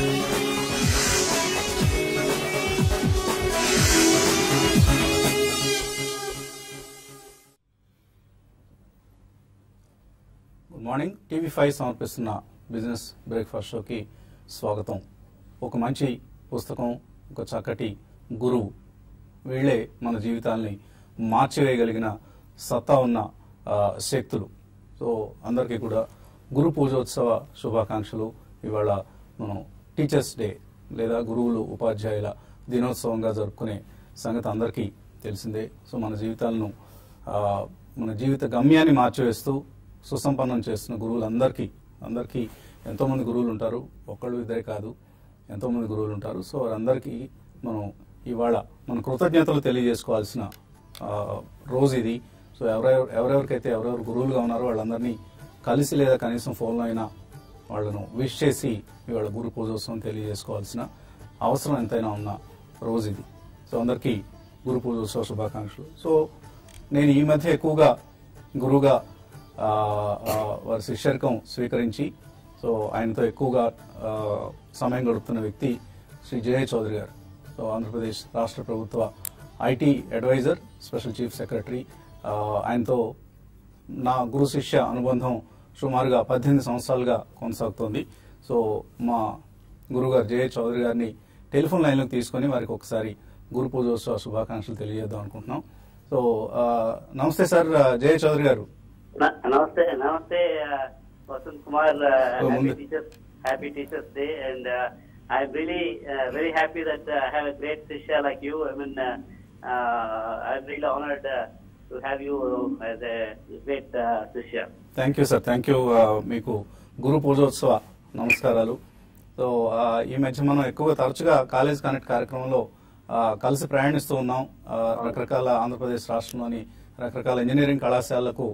Good morning TV five సమర్పిస్తున్న business breakfast షోకి స్వాగతం. ఒక మంచి పుస్తకం ఒక చక్కటి గురువు వీళ్ళే మన జీవితాల్ని మార్చివేయగలిగిన సత్తా ఉన్న శక్తులు. సో అందరికీ కూడా గురు పూజోత్సవ శుభాకాంక్షలు. ఇవాళ మనం టీచర్స్ డే లేదా గురువులు ఉపాధ్యాయుల దినోత్సవంగా జరుపుకునే సంగతి అందరికీ తెలిసిందే. సో మన జీవితాలను మన జీవిత గమ్యాన్ని మార్చివేస్తూ సుసంపన్నం చేస్తున్న గురువులందరికీ అందరికీ ఎంతోమంది గురువులు ఉంటారు. ఒక్కళ్ళు ఇద్దరే కాదు ఎంతోమంది గురువులు ఉంటారు. సో వారందరికీ మనం ఇవాళ మన కృతజ్ఞతలు తెలియజేసుకోవాల్సిన రోజు ఇది. సో ఎవరెవరు ఎవరెవరికైతే ఎవరెవరు గురువులుగా ఉన్నారో వాళ్ళందరినీ కలిసి లేదా కనీసం ఫోన్లో అయినా వాళ్ళను విష్ చేసి ఇవాళ గురు పూజోత్సవం తెలియజేసుకోవాల్సిన అవసరం ఎంతైనా ఉన్న రోజు ఇది. సో అందరికీ గురు పూజోత్సవ శుభాకాంక్షలు. సో నేను ఈ మధ్య ఎక్కువగా గురువుగా వారి శిష్యర్కం స్వీకరించి సో ఆయనతో ఎక్కువగా సమయం గడుపుతున్న వ్యక్తి శ్రీ జయ చౌదరి గారు. సో ఆంధ్రప్రదేశ్ రాష్ట్ర ప్రభుత్వ IT adviser special chief secretary ఆయనతో నా గురు శిష్య అనుబంధం సుమారుగా పద్దెనిమిది సంవత్సరాలుగా కొనసాగుతోంది. సో మా గురుగారు జయ చౌదరి గారిని టెలిఫోన్ లైన్లోకి తీసుకొని వారికి ఒకసారి గురు పూజోత్సవ శుభాకాంక్షలు తెలియజేద్దాం అనుకుంటున్నాం. సో నమస్తే సార్ జయ చౌదరి గారు. నమస్తే నమస్తే uh, Vasanth Kumar happy teachers happy teachers day and I'm really very happy that I have a great శిష్య like you I mean I'm to have you as great శిష్య thank you sir thank you మీకు గురు పూజోత్సవ నమస్కారాలు. So uh, ఈ మధ్య మనం ఎక్కువగా తరచుగా కాలేజ్ కనెక్ట్ కార్యక్రమంలో కలిసి ప్రయాణిస్తూ ఉన్నాం. రకరకాల ఆంధ్రప్రదేశ్ రాష్ట్రంలోని రకరకాల ఇంజనీరింగ్ కళాశాలకు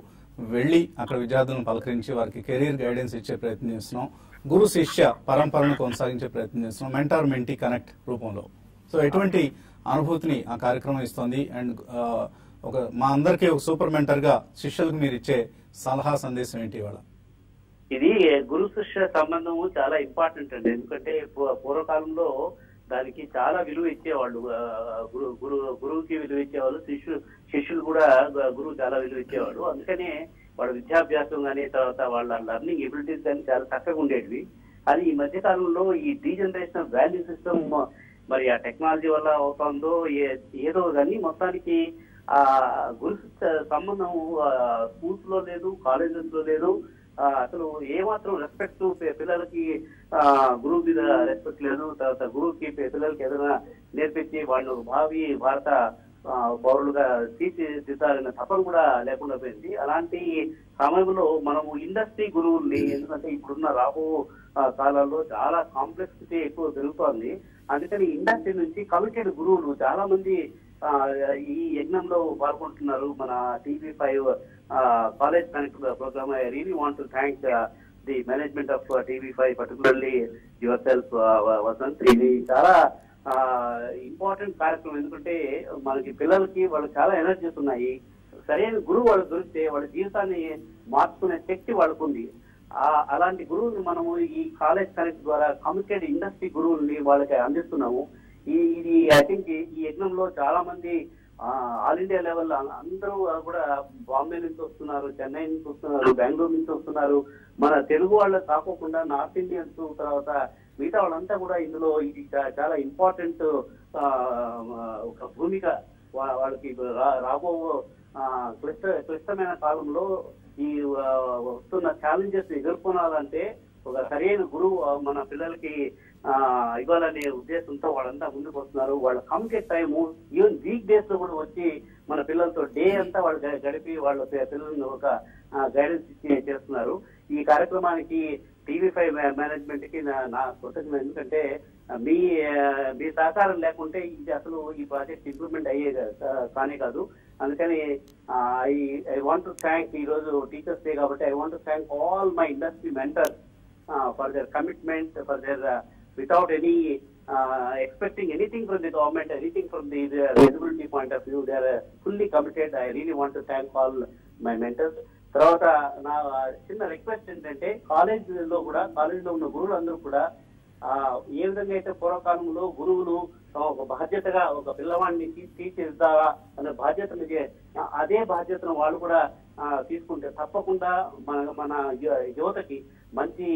వెళ్ళి అక్కడ విద్యార్థులను పలకరించి వారికి కెరీర్ గైడెన్స్ ఇచ్చే ప్రయత్నం చేస్తున్నాం. గురు శిష్య పరంపరను కొనసాగించే ప్రయత్నం చేస్తున్నాం. మెంటార్ మెంటీ కనెక్ట్ రూపంలో. సో ఎటువంటి అనుభూతిని ఆ కార్యక్రమం ఇస్తోంది? అండ్ ఒక మా అందరికీ ఒక సూపర్ మెంటర్గా శిష్యులకు మీరు ఇచ్చే సలహా సందేశం ఏంటి ఇవాళ? ఇది గురు శిష్య సంబంధము చాలా ఇంపార్టెంట్ అండి. ఎందుకంటే పూ- పూర్వకాలంలో దానికి చాలా విలువ ఇచ్చేవాళ్ళు. గురు గురు గురువుకి విలువ ఇచ్చేవాళ్ళు శిష్యులు శిష్యులు కూడా గురువు చాలా విలువ ఇచ్చేవాడు అందుకనే వాళ్ళ విద్యాభ్యాసం కానీ తర్వాత వాళ్ళ లర్నింగ్ ఎబిలిటీస్ కానీ చాలా చక్కగా ఉండేటివి. అది ఈ మధ్య కాలంలో ఈ డీజనరేషన్ వాల్యూ సిస్టమ్ మరి ఆ టెక్నాలజీ వల్ల అవుతుందో ఏ- ఏదో కానీ మొత్తానికి ఆ గురు సంబంధం స్కూల్స్లో లేదు కాలేజెస్లో లేదు అసలు ఏమాత్రం రెస్పెక్ట్ పిల్లలకి ఆ, గురువు మీద రెస్పెక్ట్ లేదు. తర్వాత గురువుకి పిల్లలకి ఏదైనా నేర్పించి వాళ్ళు భావి భారత పౌరులుగా తీర్చిదిద్దాలన్న తపన కూడా లేకుండా పోయింది. అలాంటి సమయంలో మనము ఇండస్ట్రీ గురువుల్ని ఎందుకంటే ఇప్పుడున్న రాబో కాలాల్లో చాలా కాంప్లెక్సిటీ ఎక్కువ పెరుగుతోంది. అందుకని ఇండస్ట్రీ నుంచి కమిటెడ్ గురువులు చాలా మంది ఈ యజ్ఞంలో పాల్గొంటున్నారు మన TV five college connect programme. I really want to thank the management of TV five particularly yourself Vasanth. ఇది చాలా ఇంపార్టెంట్ కార్యక్రమం. ఎందుకంటే మనకి పిల్లలకి వాళ్ళు చాలా ఎనర్జీస్ ఉన్నాయి. సరైన గురువు వాళ్ళకి దొరికితే వాళ్ళ జీవితాన్ని మార్చుకునే శక్తి వాళ్ళకు ఉంది. ఆ అలాంటి గురువుని మనము ఈ కాలేజ్ కనెక్ట్ ద్వారా కమ్యూనికేట్ ఇండస్ట్రీ గురువుల్ని వాళ్ళకి అందిస్తున్నాము. ఈ ఇది ఐ థింక్ ఈ యజ్ఞంలో చాలా మంది ఆల్ ఇండియా లెవెల్ అందరూ కూడా బాంబే నుంచి వస్తున్నారు చెన్నై నుంచి వస్తున్నారు బెంగళూరు నుంచి వస్తున్నారు. మన తెలుగు వాళ్ళు కాకోకుండా నార్త్ ఇండియన్స్ తర్వాత మిగతా వాళ్ళంతా కూడా ఇందులో ఇది చాలా ఇంపార్టెంట్ ఒక భూమిక వాళ్ళకి రాబో క్లిష్ట క్లిష్టమైన కాలంలో ఈ వస్తున్న ఛాలెంజెస్ ఎదుర్కొనాలంటే ఒక సరైన గురువు మన పిల్లలకి ఇవ్వాలనే ఉద్దేశంతో వాళ్ళంతా ముందుకు వస్తున్నారు. వాళ్ళ కంప్లీట్ టైం ఈవెన్ వీక్ డేస్లో కూడా వచ్చి మన పిల్లలతో డే అంతా వాళ్ళు గడిపి వాళ్ళ పి- పిల్లల్ని ఒక గైడెన్స్ ఇచ్చి చేస్తున్నారు. ఈ కార్యక్రమానికి టీవీ ఫైవ్ మేనేజ్మెంట్కి నా- నా కృతజ్ఞత. ఎందుకంటే మీ మీ సహకారం లేకుంటే ఇది అసలు ఈ ప్రాజెక్ట్ ఇంప్రూవ్మెంట్ అయ్యే కానీ కానే కాదు. అందుకని I I want to thank ఈ రోజు టీచర్స్ డే కాబట్టి I want to thank all my industry mentors for their commitment for their without any uh, expecting anything from the government, anything from the, the visibility point of view. They are uh, fully committed. I really want to thank all my mentors. తర్వాత నా చిన్న request ఏంటంటే కాలేజ్లో కూడా కాలేజ్లో ఉన్న గురువులందరూ కూడా ఆ ఏ విధంగా అయితే పూర్వకాలంలో గురువులు ఆ, ఒక బాధ్యతగా ఒక పిల్లవాడిని తీ- తీర్చిదిద్దాలా అనే బాధ్యతను చే- ఆ, అదే బాధ్యతను వాళ్ళు కూడా ఆ, తీసుకుంటే తప్పకుండా మన మన యు- యువతకి మంచి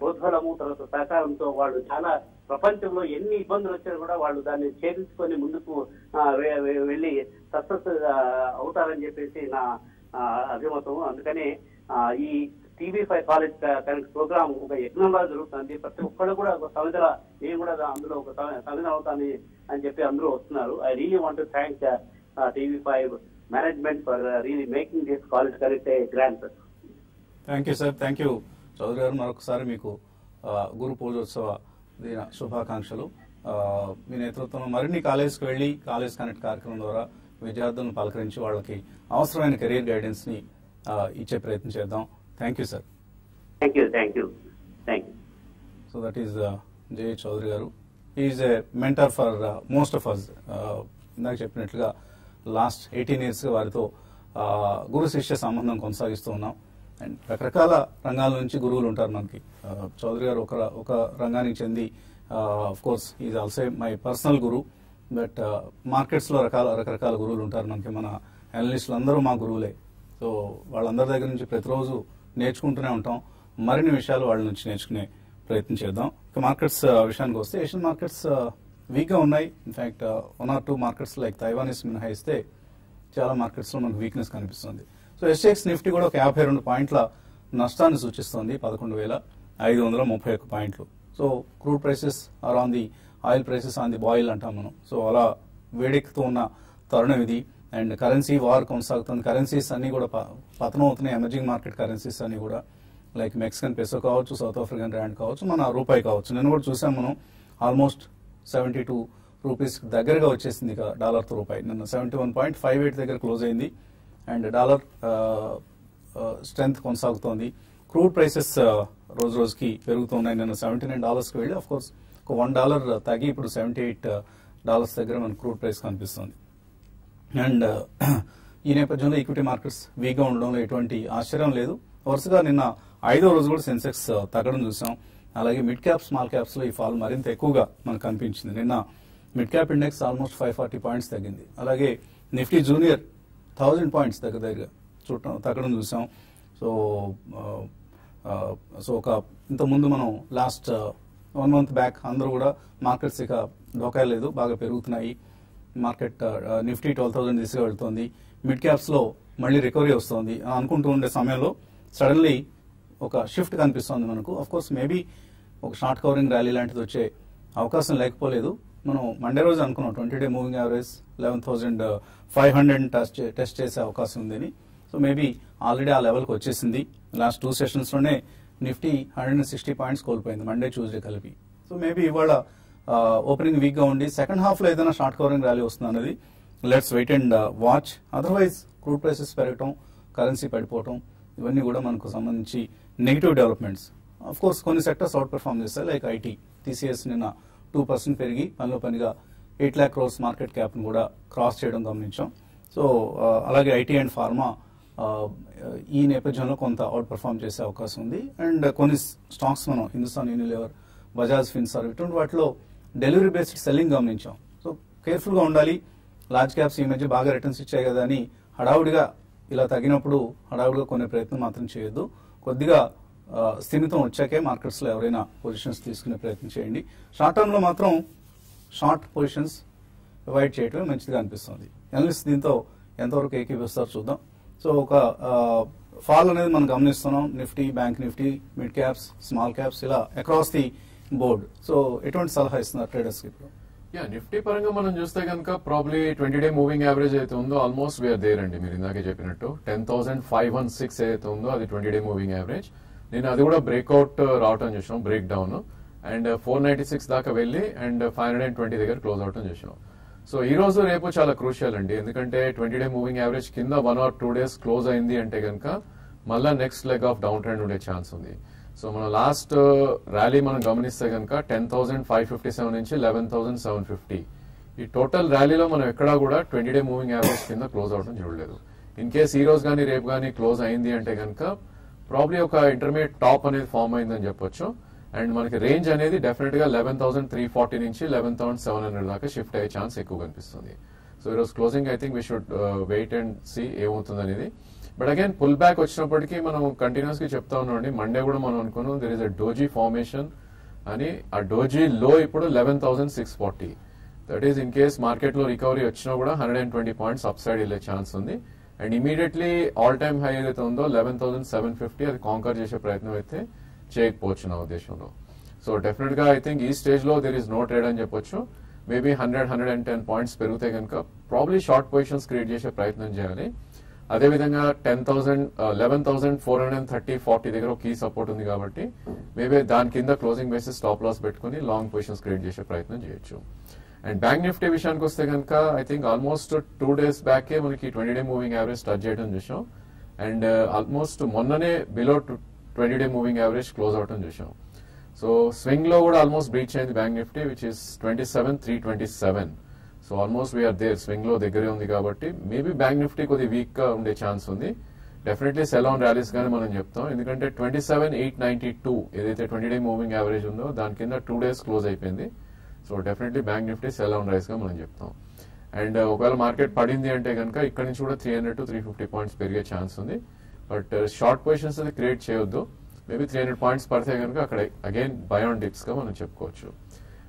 ప్రోద్బలము తర్వాత సహకారంతో వాళ్ళు చాలా ప్రపంచంలో ఎన్ని ఇబ్బందులు వచ్చినా కూడా వాళ్ళు దాన్ని ఛేదించుకొని ముందుకు వెళ్ళి సక్సెస్ అవుతారని చెప్పేసి నా అభిమతం. అందుకనే ఈ TV five college connect programme ఒక యజ్ఞంగా జరుగుతుంది. ప్రతి ఒక్కరు కూడా ఒక సమిధల నేను కూడా అందులో ఒక సమిధ అవుతాను అని చెప్పి అందరూ వస్తున్నారు. I really want thank TV five management for really making this college connect grand thank you sir. Thank you. Chowdary గారు మరొకసారి మీకు గురు పూజోత్సవ దిన శుభాకాంక్షలు. మీ నేతృత్వంలో మరిన్ని కాలేజ్కి వెళ్ళి కాలేజ్ కనెక్ట్ కార్యక్రమం ద్వారా విద్యార్థులను పలకరించి వాళ్ళకి అవసరమైన కెరీర్ గైడెన్స్ని ఆ, ఇచ్చే ప్రయత్నం చేద్దాం. Thank you sir. Thank you thank you thank you. So that is J Chowdary గారు. Is a mentor for most of us ఇందాక చెప్పినట్లుగా లాస్ట్ ఎయిటీన్ ఇయర్స్ వారితో గురు శిష్య సంబంధం కొనసాగిస్తూ ఉన్నాం. అండ్ రకరకాల రంగాల నుంచి గురువులు ఉంటారు మనకి. చౌదరి గారు ఒక ఒక రంగానికి చెంది of course is also my personal guru but మార్కెట్స్లో రకాల రకరకాల గురువులు ఉంటారు మనకి. మన అనలిస్టులు అందరూ మా గురువులే. సో వాళ్ళందరి దగ్గర నుంచి ప్రతిరోజు నేర్చుకుంటూనే ఉంటాం. మరిన్ని విషయాలు వాళ్ళ నుంచి నేర్చుకునే ప్రయత్నం చేద్దాం. ఇక మార్కెట్స్ విషయానికి వస్తే ఏషియన్ మార్కెట్స్ వీక్గా ఉన్నాయి. In fact one or two markets like Taiwanese మినహాయిస్తే చాలా మార్కెట్స్లో మనకు వీక్నెస్ కనిపిస్తుంది. సో ఎస్ఎక్స్ నిఫ్టీ కూడా ఒక యాభై రెండు పాయింట్ల నష్టాన్ని సూచిస్తోంది పదకొండు వేల ఐదు వందల ముప్పై ఒక్క పాయింట్లు. So crude prices or on the oil prices on the boil అంటాం మనం. సో అలా వేడెక్కుతూ ఉన్న తరుణం ఇది. అండ్ కరెన్సీ వార్ కొనసాగుతుంది. కరెన్సీస్ అన్నీ కూడా ప- పతనం అవుతున్నాయి ఎమర్జింగ్ మార్కెట్ కరెన్సీస్ అన్నీ కూడా. లైక్ మెక్సికన్ పెసో కావచ్చు సౌత్ ఆఫ్రికన్ ర్యాండ్ కావచ్చు మన రూపాయి కావచ్చు. నేను కూడా చూసాం మనం ఆల్మోస్ట్ సెవెంటీ టూ రూపీస్ దగ్గరగా వచ్చేసింది ఇక డాలర్తో రూపాయి. నిన్న seventy one point five eight దగ్గర క్లోజ్ అయింది. అండ్ డాలర్ స్ట్రెంగ్త్ కొనసాగుతోంది. క్రూడ్ ప్రైసెస్ రోజు రోజుకి పెరుగుతున్నాయి. నిన్న సెవెంటీ నైన్ డాలర్స్కి వెళ్ళి ఆఫ్ కోర్స్ ఒక వన్ డాలర్ తగ్గి ఇప్పుడు సెవెంటీ ఎయిట్ డాలర్స్ దగ్గర మన క్రూడ్ ప్రైస్ కనిపిస్తుంది. అండ్ ఈ నేపథ్యంలో ఈక్విటీ మార్కెట్స్ వీక్గా ఉండడంలో ఎటువంటి ఆశ్చర్యం లేదు. వరుసగా నిన్న ఐదో రోజు కూడా సెన్సెక్స్ తగ్గడం చూసాం. అలాగే మిడ్ క్యాప్ స్మాల్ క్యాప్స్లో ఈ ఫాల్ మరింత ఎక్కువగా మనకు కనిపించింది. నిన్న mid cap index almost five forty points తగ్గింది. అలాగే నిఫ్టీ జూనియర్ థౌజండ్ పాయింట్స్ దగ్గర దగ్గర చూడటం తగ్గడం చూసాం. సో సో ఒక ఇంత ముందు మనం లాస్ట్ వన్ మంత్ బ్యాక్ అందరూ కూడా మార్కెట్స్ ఇక డోకాయ లేదు బాగా పెరుగుతున్నాయి. మార్కెట్ నిఫ్టీ ట్వెల్వ్ థౌసండ్ దిశగా వెళ్తోంది మిడ్ క్యాప్స్లో మళ్ళీ రికవరీ వస్తోంది. అనుకుంటూ ఉండే సమయంలో సడన్లీ ఒక షిఫ్ట్ కనిపిస్తోంది మనకు. అఫ్ కోర్స్ మేబీ ఒక షార్ట్ కవరింగ్ ర్యాలీ లాంటిది వచ్చే అవకాశం లేకపోలేదు. మనం మండే రోజు అనుకున్నాం. Twenty day moving average eleven thousand five hundred test test చేసే అవకాశం ఉందని. సో మేబీ ఆల్రెడీ ఆ లెవెల్కి వచ్చేసింది. Last two సెషన్స్లోనే Nifty hundred and sixty points కోల్పోయింది మండే ట్యూస్డే కలిపి. సో మేబీ ఇవాళ uh, ఓపెనింగ్ వీక్గా ఉండి సెకండ్ హాఫ్లో ఏదైనా షార్ట్ కవరింగ్ ర్యాలీ వస్తుంది అనేది let's wait and watch otherwise crude prices పెరగటం కరెన్సీ పడిపోవటం ఇవన్నీ కూడా మనకు సంబంధించి నెగిటివ్ డెవలప్మెంట్స్ అఫ్ కోర్స్ కొన్ని సెక్టర్స్ అవుట్ పెర్ఫార్మ్ చేస్తాయి లైక్ ఐటీ టీసీఎస్ నిన్న టూ పర్సెంట్ పెరిగి పనిలో పనిగా ఎయిట్ ల్యాక్ క్రోర్స్ మార్కెట్ క్యాప్ను కూడా క్రాస్ చేయడం గమనించాం. సో అలాగే ఐటీ అండ్ ఫార్మా ఈ నేపథ్యంలో కొంత అవుట్ పర్ఫామ్ చేసే అవకాశం ఉంది. అండ్ కొన్ని స్టాక్స్ మనం హిందుస్థాన్ యూనిలివర్ బజాజ్ ఫిన్సార్ ఇటువంటి వాటిలో డెలివరీ బేస్డ్ సెల్లింగ్ గమనించాం. సో కేర్ఫుల్గా ఉండాలి. లార్జ్ క్యాప్స్ ఈ మధ్య బాగా రిటర్న్స్ ఇచ్చాయి కదా అని హడావుడిగా ఇలా తగినప్పుడు హడావుడిగా కొనే ప్రయత్నం మాత్రం చేయొద్దు. కొద్దిగా స్థిమితం వచ్చాకే మార్కెట్స్లో ఎవరైనా పొజిషన్స్ తీసుకునే ప్రయత్నం చేయండి. షార్ట్ టర్మ్లో మాత్రం షార్ట్ పొజిషన్స్ అవాయిడ్ చేయటమే మంచిదిగా అనిపిస్తుంది. ఎనలిస్ట్ దీంతో ఎంతవరకు ఏకీపిస్తారో చూద్దాం. సో ఒక ఫాల్ అనేది మనం గమనిస్తున్నాం. Nifty bank Nifty mid caps small caps ఇలా అక్రాస్ ది బోర్డ్ సో ఎటువంటి సలహా ఇస్తున్నారు ట్రేడర్స్ ఇప్పుడు? యా నిఫ్టీ పరంగా మనం చూస్తే కనుక probably twenty day moving average అయితే ఉందో ఆల్మోస్ట్ వేర్ దేర్ అండి. మీరు ఇందాకే చెప్పినట్టు. Ten thousand five one six ఏదైతే ఉందో అది ట్వంటీ డే మూవింగ్ యావరేజ్ నేను అది కూడా బ్రేక్అవుట్ uh, రావటం చూసినాం break down and four ninety six దాకా వెళ్ళి and five hundred and twenty దగ్గర క్లోజ్ అవటం చూసినాం. సో ఈ రోజు రేపు చాలా క్రూషియల్ అండి. ఎందుకంటే ట్వంటీ డే మూవింగ్ యావరేజ్ కింద one or two days close అయింది అంటే కనుక మళ్ళా next leg of down trend ఉండే ఛాన్స్ ఉంది. సో మన లాస్ట్ ర్యాలీ uh, మనం గమనిస్తే కనుక ten thousand five fifty seven నుంచి లెవెన్ థౌసండ్ సెవెన్ ఫిఫ్టీ ఈ టోటల్ ర్యాలీలో మనం ఎక్కడా కూడా ట్వంటీ డే మూవింగ్ యావరేజ్ కింద క్లోజ్ అవడం చూడలేదు. ఇన్ కేస్ ఈ రోజు కానీ రేపు కానీ క్లోజ్ అయింది అంటే కనుక ప్రాబ్లీ ఒక ఇంటర్మీడియట్ టాప్ అనేది ఫామ్ అయిందని చెప్పొచ్చు. అండ్ మనకి రేంజ్ అనేది డెఫినెట్గా లెవెన్ థౌసండ్ త్రీ ఫార్టీ నుంచి లెవెన్ థౌసండ్ సెవెన్ హండ్రెడ్ దాకా షిఫ్ట్ అయ్యే ఛాన్స్ ఎక్కువ కనిపిస్తుంది సో ఈరోజు closing I think we should wait and see ఏమవుతుంది అనేది. బట్ అగైన్ పుల్ బ్యాక్ వచ్చినప్పటికీ మనం కంటిన్యూస్గా చెప్తా ఉన్నాం మండే కూడా మనం అనుకున్నాం there is a doji formation అని. ఆ డోజీ లో ఇప్పుడు eleven thousand six forty that is in case మార్కెట్లో రికవరీ వచ్చినా కూడా hundred and twenty points up side వెళ్ళే ఛాన్స్ ఉంది. And immediately all time high ఏదైతే ఉందో లెవెన్ థౌసండ్ సెవెన్ ఫిఫ్టీ అది కాంకర్ చేసే ప్రయత్నం అయితే చేయకపోవచ్చు నా ఉద్దేశంలో. సో డెఫినెట్గా ఐ థింక్ ఈ స్టేజ్లో దెర్ ఇస్ నో ట్రేడ్ అని చెప్పొచ్చు. Maybe hundred hundred and ten points పెరిగితే కనుక ప్రాబ్లీ షార్ట్ పొజిషన్స్ క్రియేట్ చేసే ప్రయత్నం చేయాలి. అదేవిధంగా ten thousand eleven thousand four hundred and thirty forty దగ్గర కీ సపోర్ట్ ఉంది కాబట్టి మేబీ దాని కింద క్లోజింగ్ బేసిస్ స్టాప్ లాస్ పెట్టుకుని లాంగ్ పొజిషన్స్ క్రియేట్ చేసే ప్రయత్నం చేయొచ్చు. అండ్ బ్యాంక్ నిఫ్టీ విషయానికి వస్తే కనుక I think almost two days బ్యాకే మనకి twenty day moving average touch చేయడం చూసాం అండ్ ఆల్మోస్ట్ మొన్ననే below twenty day moving average close అవడం చూసాం సో స్వింగ్లో కూడా ఆల్మోస్ట్ బ్రీచ్ అయింది bank Nifty which is twenty seven three twenty seven so almost we're there స్వింగ్లో దగ్గరే ఉంది కాబట్టి మేబీ బ్యాంక్ నిఫ్టీ కొద్ది వీక్గా ఉండే ఛాన్స్ ఉంది. డెఫినెట్లీ సెల్ ఆన్ ర్యాలీస్ గానే మనం చెప్తాం. ఎందుకంటే twenty seven eight ninety two ఏదైతే ట్వంటీ డే మూవింగ్ యావరేజ్ ఉందో దాని కింద టూ డేస్ క్లోజ్ అయిపోయింది. So definitely bank Nifty sell on రైస్గా మనం చెప్తాం. అండ్ uh, ఒకవేళ మార్కెట్ పడింది అంటే కనుక ఇక్కడ నుంచి కూడా three hundred to three fifty points పెరిగే ఛాన్స్ ఉంది. బట్ షార్ట్ పొజిషన్స్ అది క్రియేట్ చేయొద్దు. మేబీ త్రీ హండ్రెడ్ పాయింట్స్ పడితే కనుక అక్కడ అగైన్ బయాన్ డిప్స్గా మనం చెప్పుకోవచ్చు.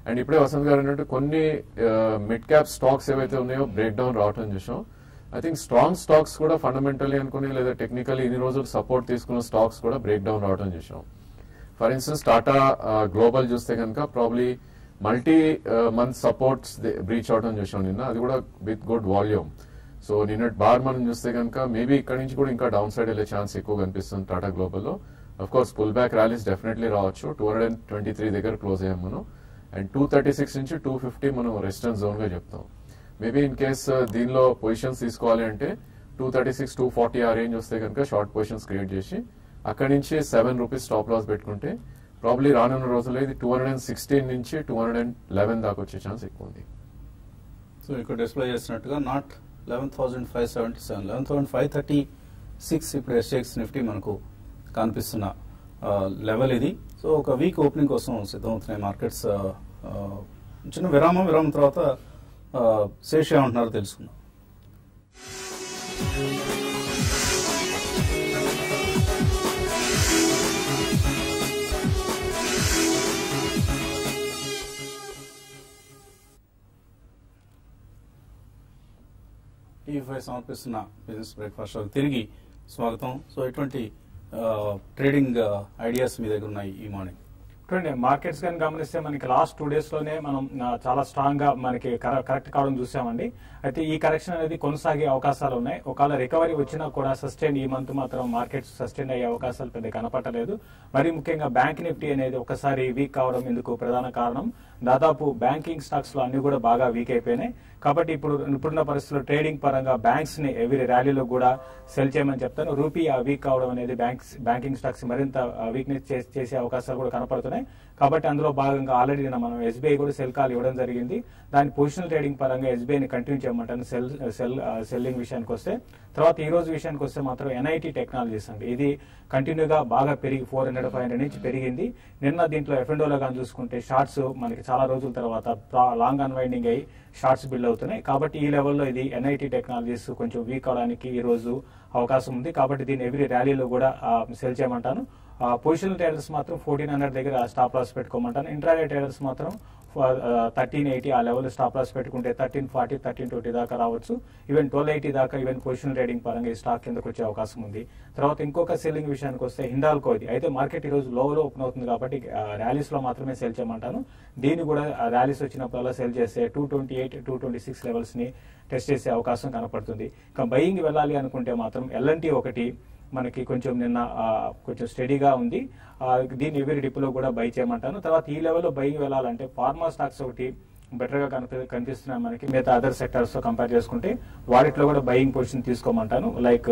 అండ్ ఇప్పుడే వసంత్ గారు అన్నట్టు కొన్ని మిడ్ క్యాప్ స్టాక్స్ ఏవైతే ఉన్నాయో బ్రేక్ డౌన్ రావటం చూసాం. ఐ థింక్ స్ట్రాంగ్ స్టాక్స్ కూడా ఫండమెంటల్లీ అనుకుని లేదా టెక్నికల్లీ ఇన్ని రోజులు సపోర్ట్ తీసుకున్న స్టాక్స్ కూడా బ్రేక్ డౌన్ రావటం చూసాం. ఫర్ ఇన్స్టెన్స్ టాటా గ్లోబల్ చూస్తే కనుక probably multi month supports breach అవడం చూసాం నిన్న. అది కూడా విత్ గుడ్ వాల్యూమ్. సో నిన్నటి బార్ మనం చూస్తే కనుక మేబీ ఇక్కడ నుంచి కూడా ఇంకా డౌన్ సైడ్ వెళ్ళే ఛాన్స్ ఎక్కువ కనిపిస్తుంది Tata గ్లోబల్లో of course pull back rallies definitely రావచ్చు. Two hundred and twenty three దగ్గర క్లోజ్ అయ్యాం మనం. అండ్ టూ థర్టీ సిక్స్ నుంచి టూ ఫిఫ్టీ మనం రెసిస్టెన్స్ జోన్గా చెప్తాం. మేబీ ఇన్ కేస్ దీనిలో పొజిషన్స్ తీసుకోవాలి అంటే two thirty six two forty ఆ రేంజ్ వస్తే కనుక షార్ట్ పొజిషన్స్ క్రియేట్ చేసి అక్కడి నుంచి సెవెన్ రూపీస్ స్టాప్ లాస్ పెట్టుకుంటే ప్రాబ్లీ రానున్న రోజుల్లో ఇది టూ హండ్రెడ్ అండ్ సిక్స్టీన్ నుంచి టూ హండ్రెడ్ అండ్ లెవెన్ దాకా వచ్చే ఛాన్స్ ఎక్కువ ఉంది సో ఇక్కడ డిస్ప్లే చేసినట్టుగా not eleven thousand five seventy seven eleven thousand five thirty six ఇప్పుడు ఎస్టెక్స్ నిఫ్టీ మనకు కనిపిస్తున్న లెవెల్ ఇది. సో ఒక వీక్ ఓపెనింగ్ కోసం సిద్ధమవుతున్నాయి మార్కెట్స్ చిన్న విరామం విరామం తర్వాత శేష ఏమంటున్నారో తెలుసుకుందాం. టీవీ ఫైవ్ సమర్పిస్తున్న బిజినెస్ బ్రేక్ఫాస్ట్ షోకి తిరిగి స్వాగతం. సో ఎటువంటి ట్రేడింగ్ ఐడియాస్ మీ దగ్గర ఉన్నాయి ఈ మార్నింగ్ చూడండి మార్కెట్స్ కానీ గమనిస్తే మనకి లాస్ట్ టూ డేస్లోనే మనం చాలా స్ట్రాంగ్గా మనకి కరెక్ట్ కావడం చూసామండి. అయితే ఈ కరెక్షన్ అనేది కొనసాగే అవకాశాలు ఉన్నాయి. ఒకవేళ రికవరీ వచ్చినా కూడా సస్టైన్ ఈ మంత్ మాత్రం మార్కెట్స్ సస్టైన్ అయ్యే అవకాశాలు పెద్ద కనపడలేదు. మరి ముఖ్యంగా బ్యాంక్ నిఫ్టీ అనేది ఒకసారి వీక్ కావడం ఇందుకు ప్రధాన కారణం. దాదాపు బ్యాంకింగ్ స్టాక్స్లో అన్ని కూడా బాగా వీక్ అయిపోయినాయి. కాబట్టి ఇప్పుడు ఇప్పుడున్న పరిస్థితుల్లో ట్రేడింగ్ పరంగా బ్యాంక్స్ని ఎవరి ర్యాలీలో కూడా సెల్ చేయమని చెప్తాను. రూపీ ఆ వీక్ కావడం అనేది బ్యాంక్స్ బ్యాంకింగ్ స్టాక్స్ మరింత వీక్నెస్ చేసే అవకాశాలు కూడా కనపడుతున్నాయి. కాబట్టి అందులో భాగంగా ఆల్రెడీ మనం ఎస్బీఐ కూడా సెల్ కాల్ ఇవ్వడం జరిగింది. దాని పొజిషనల్ ట్రేడింగ్ పరంగా ఎస్బీఐని కంటిన్యూ చేయమంటాను సెల్ సెల్ సెల్లింగ్ విషయానికి వస్తే. తర్వాత ఈ రోజు విషయానికి వస్తే మాత్రం ఎన్ఐటి టెక్నాలజీస్ అండి. ఇది కంటిన్యూగా బాగా పెరిగి ఫోర్ హండ్రెడ్ ఫైవ్ హండ్రెడ్ నుంచి పెరిగింది. నిన్న దీంట్లో ఎఫ్ఎండోలో కానీ చూసుకుంటే షార్ట్స్ మనకి చాలా రోజుల తర్వాత లాంగ్ అన్వైండింగ్ అయ్యి షార్ట్స్ బిల్డ్ అవుతున్నాయి. కాబట్టి ఈ లెవెల్లో ఇది ఎన్ఐటి టెక్నాలజీస్ కొంచెం వీక్ అవడానికి ఈ రోజు అవకాశం ఉంది. కాబట్టి దీన్ని ఎవ్రీ ర్యాలీలో కూడా uh, సెల్ చేయమంటాను. పొజిషనల్ ట్రేడర్స్ మాత్రం ఫోర్టీన్ హండ్రెడ్ దగ్గర స్టాప్ లాస్ పెట్టుకోమంటాను. ఇంట్రాడే ట్రేడర్స్ మాత్రం థర్టీన్ ఎయిటీ ఆ లెవెల్ స్టాప్ లాస్ పెట్టుకుంటే థర్టీన్ ఫార్టీ థర్టీన్ ట్వంటీ దాకా రావచ్చు. ఈవెన్ ట్వెల్వ్ ఎయిటీ దాకా ఈవెన్ పొజిషన్ ట్రేడింగ్ పరంగా ఈ స్టాక్ కిందకు వచ్చే అవకాశం ఉంది. తర్వాత ఇంకొక సెల్లింగ్ విషయానికి వస్తే హిందాల్కో ఇది అయితే మార్కెట్ ఈ రోజు లోలో ఓపెన్ అవుతుంది కాబట్టి ర్యాలీస్లో మాత్రమే సెల్ చేయమంటాను. దీన్ని కూడా ర్యాలీస్ వచ్చినప్పుడల్లా సెల్ చేస్తే two twenty eight two twenty six లెవెల్స్ని టెస్ట్ చేసే అవకాశం కనపడుతుంది. ఇంకా బయింగ్ వెళ్ళాలి అనుకుంటే మాత్రం ఎల్ఎన్టీ ఒకటి మనకి కొంచెం నిన్న కొంచెం స్టడీగా ఉంది. దీన్ని ఎవరి డిప్లో కూడా బై చేయమంటాను. తర్వాత ఈ లెవెల్లో బయింగ్ వెళ్ళాలంటే ఫార్మా స్టాక్స్ ఒకటి బెటర్గా కనిపి కనిపిస్తున్నాయి మనకి మిగతా అదర్ సెక్టర్స్తో కంపేర్ చేసుకుంటే వాటిలో కూడా బయింగ్ పొజిషన్ తీసుకోమంటాను. లైక్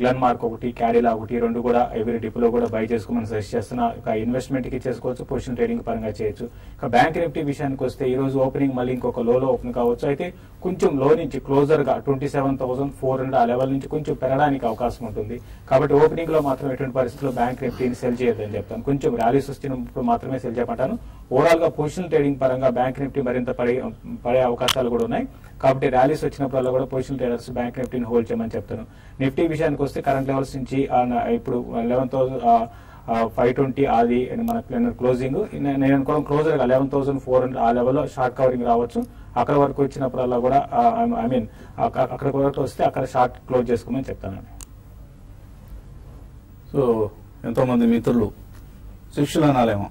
గ్లెన్ మార్క్ ఒకటి క్యారీలా ఒకటి రెండు కూడా ఎవరి డిపోలో కూడా బై చేసుకోమని సజెస్ట్ చేస్తున్నా. ఇక ఇన్వెస్ట్మెంట్కి చేసుకోవచ్చు పొజిషన్ ట్రేడింగ్ పరంగా చేయొచ్చు. ఇక బ్యాంక్ నిఫ్టీ విషయానికి వస్తే ఈ రోజు ఓపెనింగ్ మళ్ళీ ఇంకొక లోలో ఓపెన్ కావచ్చు. అయితే కొంచెం లో నుంచి క్లోజర్గా twenty seven thousand four hundred ఆ లెవెల్ నుంచి కొంచెం పెరగడానికి అవకాశం ఉంటుంది. కాబట్టి ఓపెనింగ్లో మాత్రం ఎటువంటి పరిస్థితుల్లో బ్యాంక్ నిఫ్టీని సెల్ చేయొద్దని చెప్తాను. కొంచెం ర్యాలీస్ వచ్చినప్పుడు మాత్రమే సెల్ చేయమంటాను. ఓవరాల్గా పొజిషన్ ట్రేడింగ్ పరంగా బ్యాంక్ నిఫ్టీ మరింత పడే పడే అవకాశాలు కూడా ఉన్నాయి. కాబట్టి ర్యాలీస్ వచ్చినప్పుడల్లా కూడా పొజిషన్ ట్రేడర్స్ బ్యాంక్ నిఫ్టీని హోల్డ్ చేయమని చెప్తాను. నిఫ్టీ విషయానికి వస్తే కరెంట్ లెవెల్స్ నుంచి ఇప్పుడు లెవెన్ థౌసండ్ ఫైవ్ ట్వంటీ అది మన క్లోజింగ్ నేను అనుకోవడం క్లోజర్గా లెవెన్ థౌసండ్ ఫోర్ హండ్రెడ్ ఆ లెవెల్లో షార్ట్ కవరింగ్ రావచ్చు. అక్కడ వరకు వచ్చినప్పుడల్లా కూడా ఐ మీన్ అక్కడ వరకు వస్తే అక్కడ షార్ట్ క్లోజ్ చేసుకోమని చెప్తాను. సో ఎంతోమంది మిత్రులు శిక్షులు అనాలేమో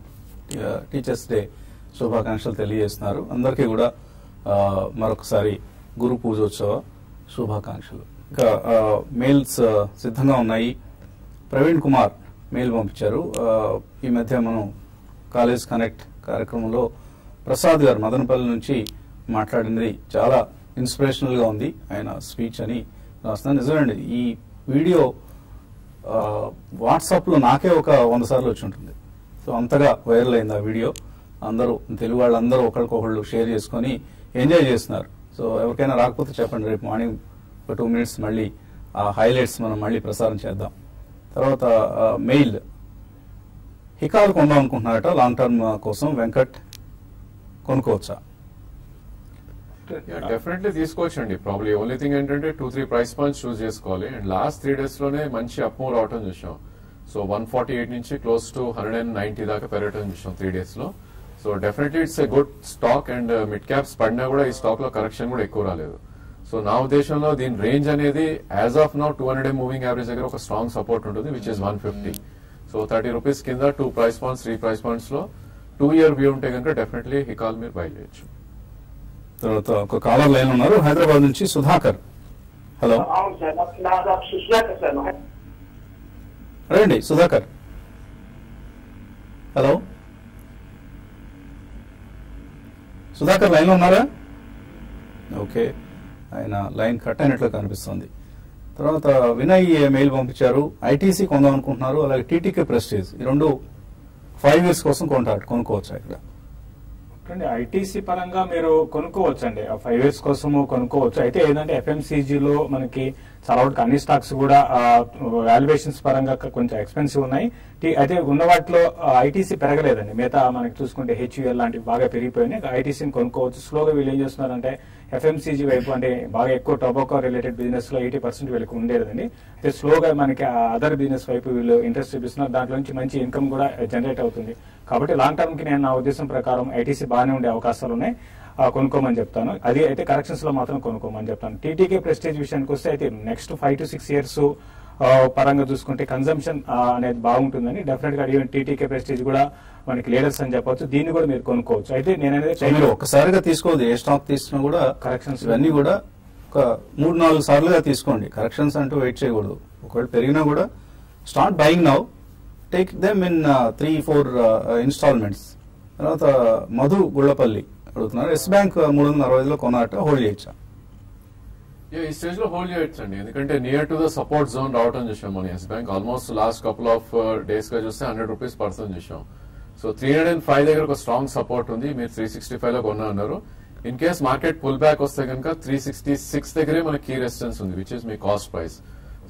టీచర్స్ డే శుభాకాంక్షలు తెలియజేస్తున్నారు. అందరికీ కూడా మరొకసారి గురు పూజోత్సవ శుభాకాంక్షలు. ఇంకా మెయిల్స్ సిద్ధంగా ఉన్నాయి. ప్రవీణ్ కుమార్ మెయిల్ పంపించారు. ఈ మధ్య మనం కాలేజ్ కనెక్ట్ కార్యక్రమంలో ప్రసాద్ గారు మదనపల్లి నుంచి మాట్లాడినది చాలా ఇన్స్పిరేషనల్గా ఉంది. ఆయన స్పీచ్ అని రాస్తున్నాను. నిజమండి ఈ వీడియో వాట్సాప్లో నాకే ఒక వంద సార్లు వచ్చి ఉంటుంది. సో అంతగా వైరల్ అయింది ఆ వీడియో. అందరూ తెలుగు వాళ్ళందరూ ఒకరికొకళ్ళు షేర్ చేసుకొని ఎంజాయ్ చేస్తున్నారు. సో ఎవరికైనా రాకపోతే చెప్పండి రేపు మార్నింగ్ ఒక టూ మినిట్స్ మళ్ళీ ఆ హైలైట్స్ మనం మళ్ళీ ప్రసారం చేద్దాం. తర్వాత మెయిల్. హికాల్ కొందాం అనుకుంటున్నారట లాంగ్ టర్మ్ కోసం వెంకట్ కొనుక్కోవచ్చా? డెఫినెట్లీ తీసుకోవచ్చండి. ప్రాబ్లీ ఓన్లీ థింగ్ ఏంటంటే two three price points choose చేసుకోవాలి. అండ్ లాస్ట్ త్రీ డేస్లోనే మంచి అప్ మూవ్ రావటం చూసాం సో వన్ ఫార్టీ ఎయిట్ నుంచి close to hundred and ninety దాకా పెరగటం చూసాం త్రీ డేస్లో. So definitely it's a good stock and mid caps పడినా కూడా ఈ స్టాక్లో కరెక్షన్ కూడా ఎక్కువ రాలేదు. సో నా ఉద్దేశంలో దీని రేంజ్ అనేది as of now two hundred moving average దగ్గర ఒక స్ట్రాంగ్ సపోర్ట్ ఉంటుంది which is one fifty so thirty rupees కింద two price points three price పాయింట్స్లో two year view ఉంటే కనుక డెఫినెట్లీ హికాల్ మీరు బై చేయొచ్చు. తర్వాత ఒక కాలర్ లైన్ ఉన్నారు హైదరాబాద్ నుంచి సుధాకర్. హలో రండి సుధాకర్. హలో సుధాకర్ లైన్లో ఉన్నారా? ఓకే. ఆయన లైన్ కట్ అయినట్లు కనిపిస్తుంది. తర్వాత వినయ్ మెయిల్ పంపించారు? ఐటీసీ కొందాం అనుకుంటున్నారు అలాగే టీటీకే ప్రెస్టేజ్. ఈ రెండు ఫైవ్ ఇయర్స్ కోసం కొంటారు కొనుక్కోవచ్చు ఇక్కడ? ఐటీసీ పరంగా మీరు కొనుక్కోవచ్చు అండి ఫైవ్ ఇయర్స్ కోసము కొనుక్కోవచ్చు. అయితే ఏంటంటే ఎఫ్ఎంసీజీలో లో మనకి చాలా వరకు అన్ని స్టాక్స్ కూడా వాల్యుయేషన్స్ పరంగా కొంచెం ఎక్స్పెన్సివ్ ఉన్నాయి. టీ- అయితే ఉన్న వాటిలో ఐటీసీ పెరగలేదండి. మిగతా మనకి చూసుకుంటే హెచ్యుఎల్ లాంటివి బాగా పెరిగిపోయినాయి. ఐటీసీని కొనుక్కోవచ్చు. స్లోగా వీళ్ళు ఏం చేస్తున్నారంటే ఎఫ్ఎంసీజీ వైపు అంటే బాగా ఎక్కువ టొబాకో రిలేటెడ్ బిజినెస్లో ఎయిటీ పర్సెంట్ వీళ్ళకి ఉండేదండి. అయితే స్లోగా మనకి అదర్ బిజినెస్ వైపు వీళ్ళు ఇంట్రెస్ట్ చూపిస్తున్నారు. దాంట్లో నుంచి మంచి ఇన్కమ్ కూడా జనరేట్ అవుతుంది. కాబట్టి లాంగ్ టర్మ్కి నేను నా ఉద్దేశం ప్రకారం ఐటీసీ బాగానే ఉండే అవకాశాలు ఉన్నాయి కొనుక్కోమని చెప్తాను. అది అయితే కరెక్షన్స్లో మాత్రం కొనుక్కోమని చెప్తాను. టీటీకే ప్రెస్టేజ్ విషయానికి వస్తే అయితే next five to six years పరంగా చూసుకుంటే కన్సంప్షన్ అనేది బాగుంటుందని డెఫినెట్గా ఈవెన్ టీటీకే ప్రెస్టేజ్ కూడా మనకి లీడర్స్ అని చెప్పొచ్చు. దీన్ని కూడా మీరు కొనుక్కోవచ్చు. అయితే నేను ఒక్కసారిగా తీసుకోవద్దు. ఏ స్టాక్ తీసుకున్నా కూడా Corrections. ఇవన్నీ కూడా ఒక మూడు నాలుగు సార్లుగా తీసుకోండి. కరెక్షన్స్ అంటూ వెయిట్ చేయకూడదు. ఒకవేళ పెరిగినా కూడా start buying now take them in three four instalments తర్వాత మధు గుళ్ళపల్లి అడుగుతున్నారు. ఎస్ బ్యాంక్ uh, మూడు వందల అరవై ఐదులో కొన్నారట హోల్డ్ చేయొచ్చా? ఈ స్టేజ్లో హోల్డ్ చేయొచ్చు అండి ఎందుకంటే near to the support zone రావటం చూసాం మనం Yes Bank almost last couple of డేస్గా చూస్తే హండ్రెడ్ రూపీస్ పర్సన్ చూసాం so three hundred and five దగ్గర ఒక స్ట్రాంగ్ సపోర్ట్ ఉంది. మీరు త్రీ సిక్స్టీ ఫైవ్లో కొన్నా అన్నారు. In case market pull back వస్తే కనుక త్రీ సిక్స్టీ సిక్స్ దగ్గరే మన కీ రెసిస్టెన్స్ ఉంది విచ్ ఇస్ మీ కాస్ట్ ప్రైస్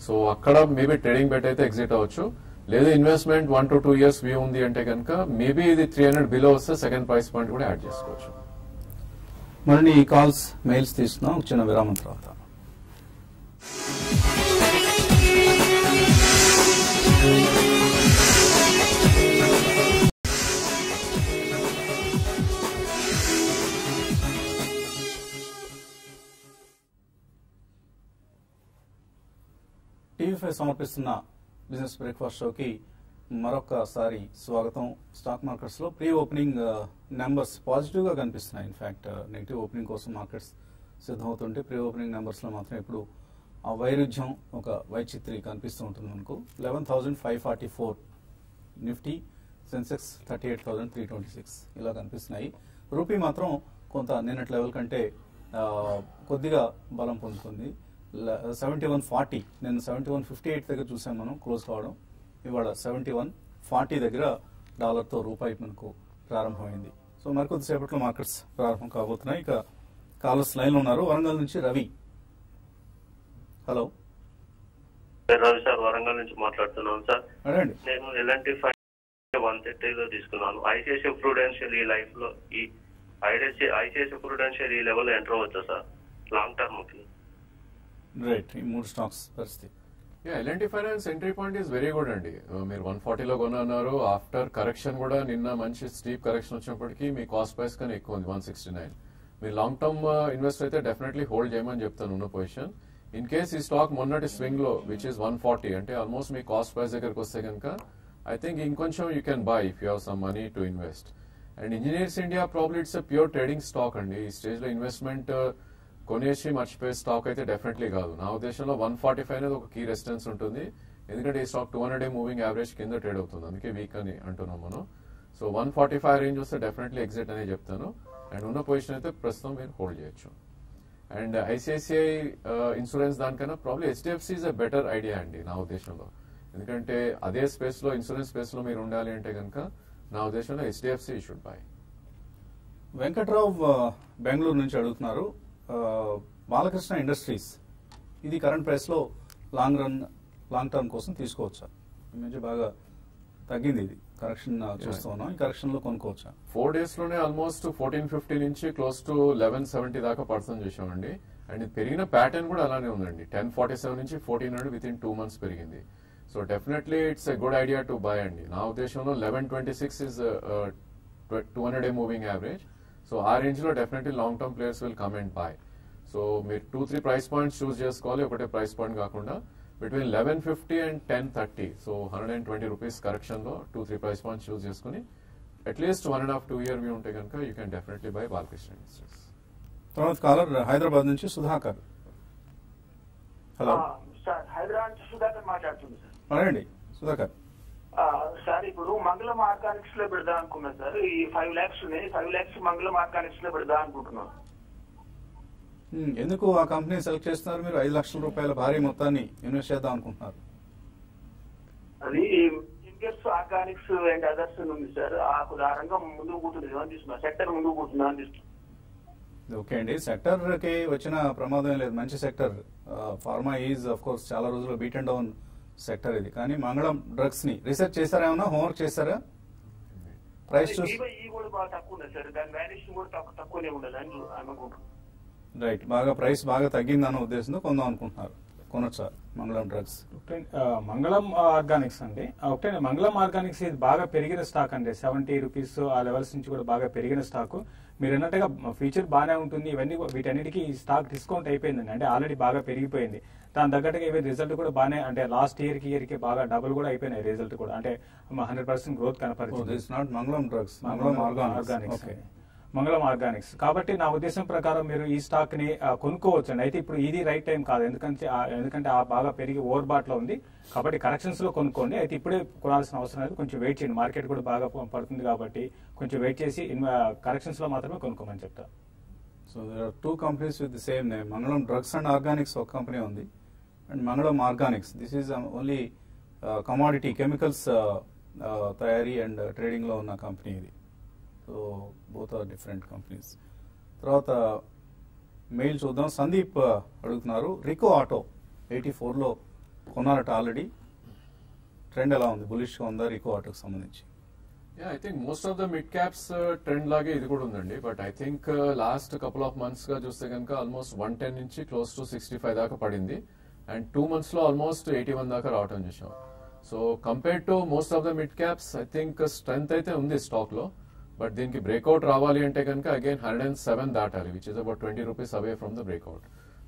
సో అక్కడ మేబీ ట్రేడింగ్ బెట్ అయితే ఎగ్జిట్ అవ్వచ్చు. లేదా investment one to two years view ఉంది అంటే కనుక మేబీ ఇది త్రీ హండ్రెడ్ బిలో వస్తే సెకండ్ ప్రైస్ పాయింట్ కూడా యాడ్ చేసుకోవచ్చు. మరిన్ని కాల్స్ మెయిల్స్ తీసుకున్నాం ఒక చిన్న విరామం తర్వాత. టీవీ ఫైవ్ సమర్పిస్తున్న బిజినెస్ బ్రేక్ఫాస్ట్ షోకి మరొకసారి స్వాగతం. స్టాక్ మార్కెట్స్లో ప్రీ ఓపెనింగ్ నెంబర్స్ పాజిటివ్గా కనిపిస్తున్నాయి. ఇన్ఫ్యాక్ట్ నెగిటివ్ ఓపెనింగ్ కోసం మార్కెట్స్ సిద్ధమవుతుంటే ప్రీ ఓపెనింగ్ నెంబర్స్లో మాత్రం ఇప్పుడు ఆ వైరుధ్యం ఒక వైచిత్రి కనిపిస్తూ ఉంటుంది మనకు. Eleven thousand five forty four Nifty Sensex thirty eight thousand three twenty six ఇలా కనిపిస్తున్నాయి. రూపీ మాత్రం కొంత నిన్నటి లెవెల్ కంటే కొద్దిగా బలం పొందుతుంది. సెవెంటీ వన్ ఫార్టీ నేను సెవెంటీ వన్ ఫిఫ్టీ ఎయిట్ దగ్గర చూసాం మనం క్లోజ్ కావడం. ఇవాళ సెవెంటీ వన్ ఫార్టీ దగ్గర డాలర్తో రూపాయి మనకు ప్రారంభమైంది. సో మరికొద్దిసేపట్లో మార్కెట్స్ ప్రారంభం కాబోతున్నాయి. ఇక కాలర్స్ లైన్లో ఉన్నారు. వరంగల్ నుంచి రవి. హలో. రవి సార్ వరంగల్ నుంచి మాట్లాడుతున్నాను సార్. నేను ఎలాంటి ఫైవ్ వన్ థర్టీలో తీసుకున్నాను. ఐసిఐసిఐ ప్రూడెన్షియల్ ఈ లైఫ్లో ఈ ఐడిసి ఐసిఐసిఐ ప్రూడెన్షియల్ ఈ లెవెల్ ఎంటర్ అవ్వచ్చా సార్? లాంగ్ టర్మ్కి. రైట్ ఈ మూడు స్టాక్స్ పరిస్థితి. LNT Finance entry point is very good అండి. Uh, మీరు వన్ ఫార్టీలో కొన్నారు ఆఫ్టర్ కరెక్షన్ కూడా నిన్న మంచి స్టీప్ కరెక్షన్ వచ్చినప్పటికీ మీ కాస్ట్ ప్రైస్ కన్నా ఎక్కువ ఉంది వన్ సిక్స్టీ నైన్ మీరు లాంగ్ టర్మ్ ఇన్వెస్ట్ అయితే డెఫినెట్లీ హోల్డ్ చేయమని చెప్తాను ఉన్న పొజిషన్ ఇన్ కేస్ ఈ స్టాక్ మొన్నటి స్వింగ్లో విచ్ ఇస్ వన్ ఫార్టీ అంటే ఆల్మోస్ట్ మీ కాస్ట్ ప్రైస్ దగ్గరకు వస్తే కనుక ఐ థింక్ ఇంకొంచెం you can buy if you have some money to invest and Engineers India probably it's pure trading stock అండి. ఈ స్టేజ్లో ఇన్వెస్ట్మెంట్ కొనేసి మర్చిపోయే స్టాక్ అయితే డెఫినెట్లీ కాదు. నా ఉద్దేశంలో వన్ ఫార్టీ ఫైవ్ అనేది ఒక కీ రెసిస్టెన్స్ ఉంటుంది. ఎందుకంటే ఈ stock two hundred day moving average కింద ట్రేడ్ అవుతుంది. అందుకే వీక్ అని అంటున్నాం మనం. So one forty five range వస్తే డెఫినెట్లీ ఎగ్జిట్ అనే చెప్తాను. అండ్ ఉన్న పొజిషన్ అయితే ప్రస్తుతం మీరు హోల్డ్ చేయొచ్చు. అండ్ ఐసిఐసిఐ ఇన్సూరెన్స్ దానికన్నా probably HDFC is a better idea అండి నా ఉద్దేశంలో. ఎందుకంటే అదే స్పేస్లో ఇన్సూరెన్స్ స్పేస్లో మీరు ఉండాలి అంటే కనుక నా ఉద్దేశంలో HDFC should buy Venkatrao uh, Bengaluru నుంచి అడుగుతున్నారు. బాలకృష్ణ ఇండస్ట్రీస్ ఇది కరెంట్ ప్రైస్లో లాంగ్ రన్ లాంగ్ టర్మ్ కోసం తీసుకోవచ్చా? ఈ మధ్య బాగా తగ్గింది ఇది. కరెక్షన్ చూస్తూ ఉన్నాం. ఈ కరెక్షన్లో కొనుక్కోవచ్చా? ఫోర్ డేస్లోనే ఆల్మోస్ట్ ఫోర్టీన్ ఫిఫ్టీ నుంచి క్లోజ్ టు లెవెన్ సెవెంటీ దాకా పర్సన్ చేసామండి అండ్ ఇది పెరిగిన ప్యాటర్న్ కూడా అలానే ఉందండి. టెన్ ఫార్టీ సెవెన్ నుంచి fourteen hundred with in two months పెరిగింది. So definitely it's a good idea to buy అండి. నా ఉద్దేశంలో eleven twenty six is two hundred a moving average so ఆ రేంజ్లో definitely long term players will come and buy so మీరు two three price points choose చేసుకోవాలి ఒకటే price point కాకుండా between eleven fifty and ten thirty so hundred and twenty rupees కరెక్షన్లో two three price points choose చేసుకుని at least one and half two year view ఉంటే కనుక you can definitely buy Balakrishna Industries తర్వాత caller Hyderabad నుంచి Sudhakar hello sir Hyderabad నుంచి సుధాకర్ మాట్లాడుతుంది sir. Sudhakar. Sir ఇప్పుడు మంగళం ఆర్గానిక్స్లో పెడదాం అనుకున్నా సార్. ఈ ఫైవ్ లాక్స్ ఉన్నాయి. ఫైవ్ లాక్స్ మంగళం ఆర్గానిక్స్లో పెడదాం అనుకుంటున్నాం ఉమ్, ఎందుకు ఆ కంపెనీ సెలెక్ట్ చేస్తున్నారు? మీరు ఐదు లక్షల రూపాయల భారీ మొత్తాన్ని ఇన్వెస్ట్ చేద్దాం అనుకుంటున్నారు. అది ఇండియన్స్ ఆర్గానిక్స్ అండ్ అదర్స్ ఉంది సార్. ఆ ఆ రంగం ముందుకు పోతుంది అని తీసుకున్నా? సెక్టర్ ముందుకు పోతుందా అని తీసుకున్నా. ఓకే అండి. సెక్టర్కి వచ్చిన ప్రమాదం లేదు. మంచి sector. Pharma is of course చాలా రోజులు బీట్ అండ్ డౌన్ సెక్టర్ ఇది. కానీ మంగళం డ్రగ్స్ని రీసెర్చ్ చేశారా ఏమన్నా? హోంవర్క్ చేశారా ప్రైస్ చూసి సార్. రైట్. బాగా ప్రైస్ బాగా తగ్గిందన్న ఉద్దేశంతో కొందాం అనుకుంటున్నారు. కొనొచ్చా మంగళం డ్రగ్స్? మంగళం ఆర్గానిక్స్ అండి. ఒకటే మంగళం ఆర్గానిక్స్ ఇది బాగా పెరిగిన స్టాక్ అండి. సెవెంటీ రూపీస్ ఆ లెవెల్స్ నుంచి కూడా బాగా పెరిగిన స్టాక్. మీరు అన్నట్టుగా ఫ్యూచర్ బాగానే ఉంటుంది. ఇవన్నీ వీటన్నిటికీ స్టాక్ డిస్కౌంట్ అయిపోయిందండి. అంటే ఆల్రెడీ బాగా పెరిగిపోయింది. దాని తగ్గట్టుగా ఇవి రిజల్ట్ కూడా బాగానే అంటే లాస్ట్ ఇయర్కి ఇయర్కి బాగా డబుల్ కూడా అయిపోయినాయి రిజల్ట్ కూడా. అంటే hundred percent growth not Mangalam Drugs Mangalam Organics Mangalam Organics కాబట్టి నా ఉద్దేశం ప్రకారం మీరు ఈ స్టాక్ని కొనుక్కోవచ్చు అయితే ఇప్పుడు ఇది రైట్ టైం కాదు. ఎందుకంటే ఎందుకంటే ఆ బాగా పెరిగి ఓవర్ బాట్లో ఉంది. కాబట్టి కరెక్షన్స్లో కొనుక్కోండి. అయితే ఇప్పుడే కొనాల్సిన అవసరం లేదు. కొంచెం వెయిట్ చేయండి. మార్కెట్ కూడా బాగా పడుతుంది కాబట్టి కొంచెం వెయిట్ చేసి కరెక్షన్స్లో మాత్రమే కొనుక్కోమని చెప్తా. So there are two companies with same name Mangalam Drugs and Organics ఒక కంపెనీ ఉంది. And Mangalam Organics this is only commodity chemicals తయారీ అండ్ ట్రేడింగ్లో ఉన్న కంపెనీ ఇది. So both are different companies తర్వాత మెయిల్ చూద్దాం. సందీప్ uh, అడుగుతున్నారు. రికో ఆటో ఎయిటీ ఫోర్లో కొన్నారట ఆల్రెడీ ట్రెండ్ ఎలా ఉంది? బులిష్గా ఉందా? రికో ఆటోకి సంబంధించి? Yeah I think most of the mid caps trend లాగే ఇది కూడా ఉందండి. But I think last couple of మంత్స్గా చూస్తే కనుక ఆల్మోస్ట్ వన్ టెన్ నుంచి క్లోజ్ టు సిక్స్టీ ఫైవ్ దాకా పడింది. అండ్ టూ మంత్స్లో ఆల్మోస్ట్ ఎయిటీ వన్ దాకా రావటం చూసాం so compare to most of the mid caps I think strength అయితే ఉంది స్టాక్లో. బట్ దీనికి బ్రేక్అవుట్ రావాలి అంటే కనుక అగైన్ హండ్రెడ్ అండ్ సెవెన్ దాటాలి which is about twenty rupees away from the breakout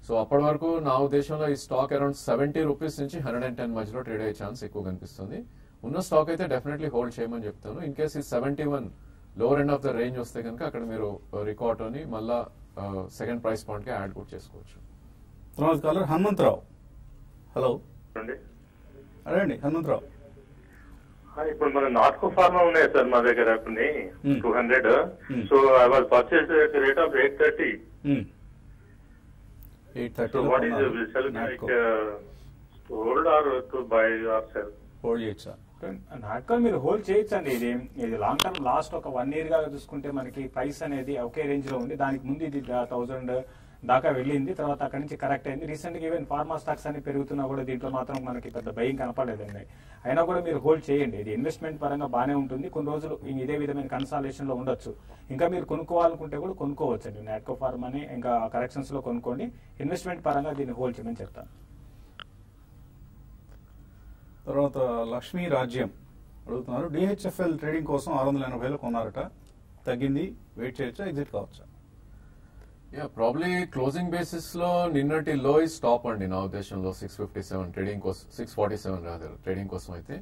so అప్పటి వరకు నా ఉద్దేశంలో ఈ స్టాక్ అరౌండ్ సెవెంటీ రూపీస్ నుంచి హండ్రెడ్ అండ్ టెన్ మధ్యలో ట్రేడ్ అయ్యే ఛాన్స్ ఎక్కువ కనిపిస్తుంది. ఉన్న స్టాక్ అయితే డెఫినెట్లీ హోల్డ్ చేయమని చెప్తాను. ఇన్ కేస్ ఈ seventy one lower end of the range వస్తే కనుక అక్కడ మీరు రికార్డ్ అని మళ్ళా సెకండ్ ప్రైస్ పాయింట్కి యాడ్ కూడా చేసుకోవచ్చు. తర్వాత కాలర్ హనుమంతరావు. హలో అండి అడగండి హనుమంతరావు. ఇప్పుడు మన నాట్కో ఫార్మా ఉన్నాయి సార్ మా దగ్గర కొన్ని. Two hundred. So I was purchase rate of eight thirty eight thirty what is sell like hold or to buy or sell hold చేయొచ్చా? నాటకాలు మీరు హోల్డ్ చేయొచ్చండి. ఇది ఇది లాంగ్ టర్మ్ లాస్ట్ ఒక వన్ ఇయర్గా చూసుకుంటే మనకి ప్రైస్ అనేది ఒకే రేంజ్లో ఉంది. దానికి ముందు ఇది థౌసండ్ దాకా వెళ్ళింది. తర్వాత అక్కడి నుంచి కరెక్ట్ అయింది. రీసెంట్గా ఈవెన్ ఫార్మా స్టాక్స్ అన్ని పెరుగుతున్నా కూడా దీంట్లో మాత్రం మనకి పెద్ద భయం కనపడలేదండి. అయినా కూడా మీరు హోల్డ్ చేయండి. ఇది ఇన్వెస్ట్మెంట్ పరంగా బాగానే ఉంటుంది. కొన్ని రోజులు ఇదే విధమైన కన్సాలేషన్లో ఉండొచ్చు. ఇంకా మీరు కొనుక్కోవాలనుకుంటే కూడా కొనుక్కోవచ్చు అండి నాట్కో ఫార్మాని ఇంకా కరెక్షన్స్లో కొనుక్కోండి. ఇన్వెస్ట్మెంట్ పరంగా దీన్ని హోల్డ్ చేయమని చెప్తాను. తర్వాత లక్ష్మీ రాజ్యం అడుగుతున్నారు. డిహెచ్ఎఫ్ఎల్ ట్రేడింగ్ కోసం ఆరు వందల ఎనభైలో కొన్నారట. తగ్గింది. వెయిట్ చేయొచ్చా? ఎగ్జిట్ కావచ్చా? ప్రాబ్లీ క్లోజింగ్ బేసిస్లో నిన్నటి లో ఇస్ టాప్ అండి నా ఉద్దేశంలో సిక్స్ ఫిఫ్టీ సెవెన్ ట్రేడింగ్ కోసం సిక్స్ ఫార్టీ సెవెన్ రాదు ట్రేడింగ్ కోసం అయితే.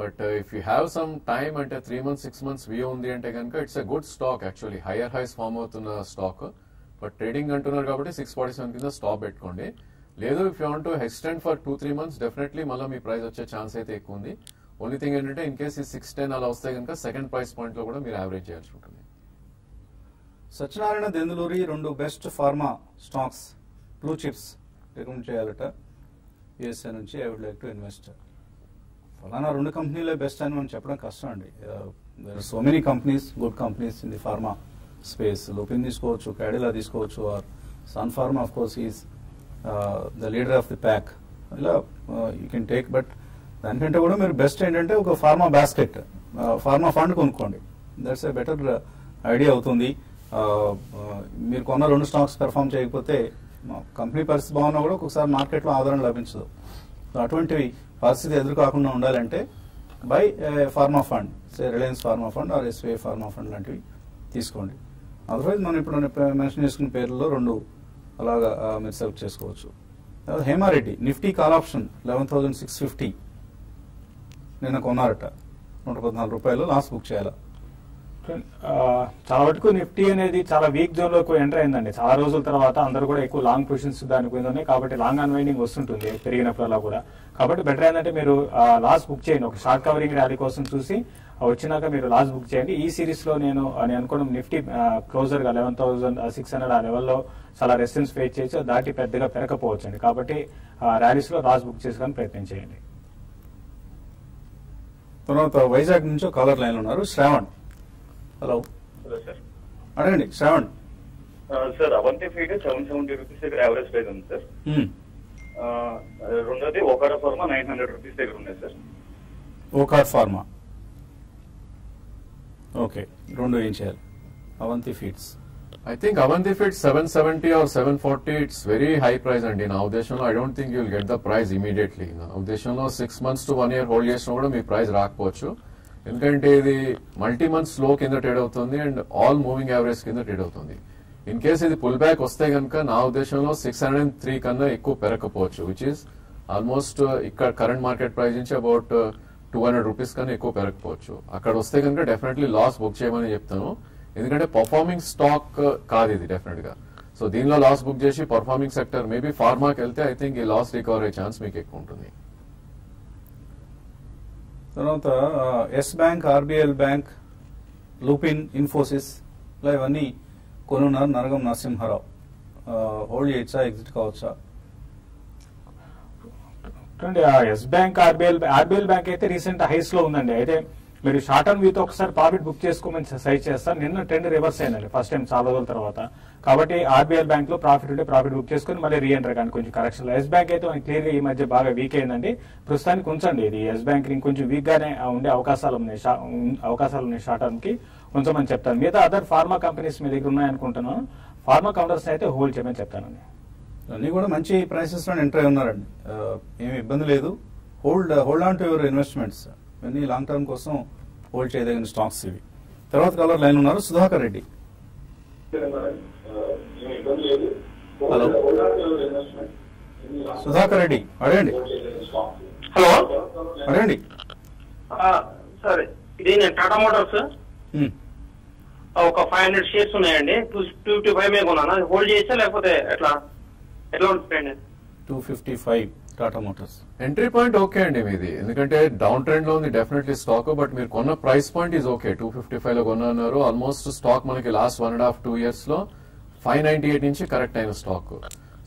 But if you have some time అంటే three months six months view ఉంది అంటే కనుక it's a good stock actually higher highs form అవుతున్న స్టాక్ బట్ ట్రేడింగ్ అంటున్నారు కాబట్టి సిక్స్ ఫార్టీ సెవెన్ కింద స్టాప్ పెట్టుకోండి. లేదు if you want to extend for two three months definitely మళ్ళీ మీ ప్రైస్ వచ్చే ఛాన్స్ అయితే ఎక్కువ ఉంది. ఓన్లీ థింగ్ ఏంటంటే ఇన్ కేస్ ఈ సిక్స్ టెన్ అలా వస్తే కనుక సెకండ్ ప్రైస్ పాయింట్లో కూడా మీరు యావరేజ్ చేయాల్సి ఉంటుంది. సత్యనారాయణ దెందులూరి రెండు best pharma stocks blue chips recommend చేయాలట. యుఎస్ఏ నుంచి I would like to invest ఫలానా రెండు కంపెనీలే బెస్ట్ అని మనం చెప్పడం కష్టం అండి. There so many companies good companies in the pharma space Lupin తీసుకోవచ్చు క్యాడిలా తీసుకోవచ్చు or Sun Pharma of course is the leader of the pack ఇలా యూ కెన్ టేక్ బట్ దానికంటే కూడా మీరు బెస్ట్ ఏంటంటే ఒక ఫార్మా బాస్కెట్ ఫార్మా ఫండ్ కొనుక్కోండి. That's A better idea అవుతుంది. మీరు కొన్న రెండు స్టాక్స్ పెర్ఫామ్ చేయకపోతే కంపెనీ పరిస్థితి బాగున్నా కూడా ఒక్కొక్కసారి మార్కెట్లో ఆదరణ లభించదు. అటువంటివి పరిస్థితి ఎదురు కాకుండా ఉండాలంటే buy pharma fund say Reliance pharma fund or SBI pharma fund లాంటివి తీసుకోండి. అదర్వైజ్ మనం ఇప్పుడు మెన్షన్ చేసుకున్న పేర్లలో రెండు అలాగా మీరు సెలెక్ట్ చేసుకోవచ్చు. తర్వాత Hema Reddy Nifty call option eleven thousand six fifty. నిన్న కొన్నారట. నూట పద్నాలుగు రూపాయలు లాస్ట్ బుక్ చేయాలా. చాలా వరకు నిఫ్టీ అనేది చాలా వీక్ జోన్లో ఎంటర్ అయిందండి. చాలా రోజుల తర్వాత అందరూ కూడా ఎక్కువ లాంగ్ పొజిషన్స్ దానికి ఉన్నాయి కాబట్టి లాంగ్ అన్వైండింగ్ వస్తుంటుంది పెరిగినప్పుడల్లా కూడా. కాబట్టి బెటర్ ఏంటంటే మీరు లాస్ట్ బుక్ చేయండి. ఒక షార్ట్ కవరింగ్ ర్యాలీ కోసం చూసి వచ్చినాక మీరు లాస్ట్ బుక్ చేయండి. ఈ సిరీస్లో నేను నేను అనుకోవడం నిఫ్టీ క్లోజర్గా లెవెన్ థౌసండ్ సిక్స్ హండ్రెడ్ ఆ లెవెల్లో చాలా రెసిస్టెన్స్ ఫేస్ చేయొచ్చు. దాటి పెద్దగా పెరకపోవచ్చు అండి కాబట్టి ర్యాలీస్లో లాస్ట్ బుక్ చేసుకొని ప్రయత్నం చేయండి. తర్వాత వైజాగ్ నుంచి కలర్ కాలర్ లైన్ ఉన్నారు. శ్రావణ్. హలో హలో సార్ అడగండి Shravan. Sir Avanti feed seven seventy rupees దగ్గర యావరేజ్ ప్రైస్ ఉంది సార్. రెండోది ఒకర ఫార్మా నైన్ హండ్రెడ్ రూపీస్ దగ్గర ఉన్నాయి సార్. ఓకార్ ఫార్మా. ఓకే రెండు ఏం చేయాలి? Avanti feeds. I think Avanti fit seven seventy or seven forty it's very high price అండి. నా ఉద్దేశంలో I don't think you'll get the price immediately నా ఉద్దేశంలో six months to one year hold చేసినా కూడా మీ ప్రైస్ రాకపోవచ్చు. ఎందుకంటే ఇది మల్టీ మంత్ స్లో కింద ట్రేడ్ అవుతుంది అండ్ ఆల్ మూవింగ్ యావరేజ్ కింద ట్రేడ్ అవుతుంది. ఇన్ కేస్ ఇది పుల్ బ్యాక్ వస్తే కనుక నా ఉద్దేశంలో సిక్స్ హండ్రెడ్ అండ్ త్రీ కన్నా ఎక్కువ పెరగకపోవచ్చు విచ్ ఇస్ ఆల్మోస్ట్ ఇక్కడ కరెంట్ మార్కెట్ ప్రైస్ నుంచి అబౌట్ టూ హండ్రెడ్ రూపీస్ కన్నా ఎక్కువ పెరగకపోవచ్చు. అక్కడ వస్తే కనుక డెఫినెట్లీ లాస్ బుక్ చేయమని చెప్తాను. ఎందుకంటే పర్ఫార్మింగ్ స్టాక్ uh, కాదు ఇది డెఫినెట్గా. సో దీనిలో లాస్ బుక్ చేసి పర్ఫార్మింగ్ సెక్టర్ మేబీ ఫార్మాకి వెళ్తే ఐ థింక్ ఈ లాస్ రికవర్ అయ్యే ఛాన్స్ మీకు ఎక్కువ ఉంటుంది. తర్వాత Yes Bank RBL Bank Lupin Infosys ఇలా ఇవన్నీ కొనున్నారు నరగం నరసింహారావు. హోల్డ్ చేయొచ్చా ఎగ్జిట్ కావచ్చా? చూడండి Yes Bank RBL RBL Bank అయితే రీసెంట్ హైస్లో ఉందండి. అయితే మీరు షార్ట్ టర్మ్ వ్యూతో ఒకసారి ప్రాఫిట్ బుక్ చేసుకోమని సైజ్ చేస్తారు నిన్న ట్రెండ్ రివర్స్ అయినది ఫస్ట్ టైం చాలా రోజుల తర్వాత. కాబట్టి ఆర్బీఐ బ్యాంక్లో ప్రాఫిట్ ఉంటే ప్రాఫిట్ బుక్ చేసుకుని మళ్ళీ రీఎంటర్ కానీ కొంచెం కరెక్షన్ ఎస్ బ్యాంక్ అయితే క్లియర్గా ఈ మధ్య బాగా వీక్ అయిందండి. ప్రస్తుతానికి ఉంచండి ఇది. ఎస్ బ్యాంక్ ఇంకొంచెం వీక్ గానే ఉండే అవకాశాలు ఉన్నాయి షా- అవకాశాలు ఉన్నాయి షార్ట్ టర్మ్కి. ఉంచమని చెప్తాను. మిగతా అదర్ ఫార్మా కంపెనీస్ మీ దగ్గర ఉన్నాయనుకుంటున్నాను. ఫార్మా కౌంటర్స్ అయితే హోల్డ్ చేయమని చెప్తానండి అన్నీ కూడా మంచి ప్రైసెస్లో ఎంటర్ అయి ఉన్నారండి ఏమి ఇబ్బంది లేదు. Hold hold on to your investments ఇవన్నీ లాంగ్ టర్మ్ కోసం హోల్డ్ చేయదగిన స్టాక్స్ ఇవి. తర్వాత కలర్ లైన్ ఉన్నారు. సుధాకర్ రెడ్డి. హలో సుధాకర్ రెడ్డి అడగండి. హలో అడగండి. సరే. ఇది నేను టాటా మోటార్స్. ఒక ఫైవ్ హండ్రెడ్ షేర్స్ ఉన్నాయండి. టూ టూ ఫిఫ్టీ ఫైవ్ మీద కొన్నాను? హోల్డ్ చేయొచ్చా లేకపోతే ఎట్లా? ఎట్లా ఉంటుందండి two fifty five Tata Motors entry point okay అండి మీది. ఎందుకంటే డౌన్ ట్రెండ్లో ఉంది డెఫినెట్లీ స్టాక్ బట్ మీరు కొన్న price point is okay two fifty ఫైవ్లో కొన్నారు ఆల్మోస్ట్ స్టాక్ మనకి last one and half two ఇయర్స్లో ఫైవ్ నైన్టీ ఎయిట్ నుంచి కరెక్ట్ అయిన స్టాక్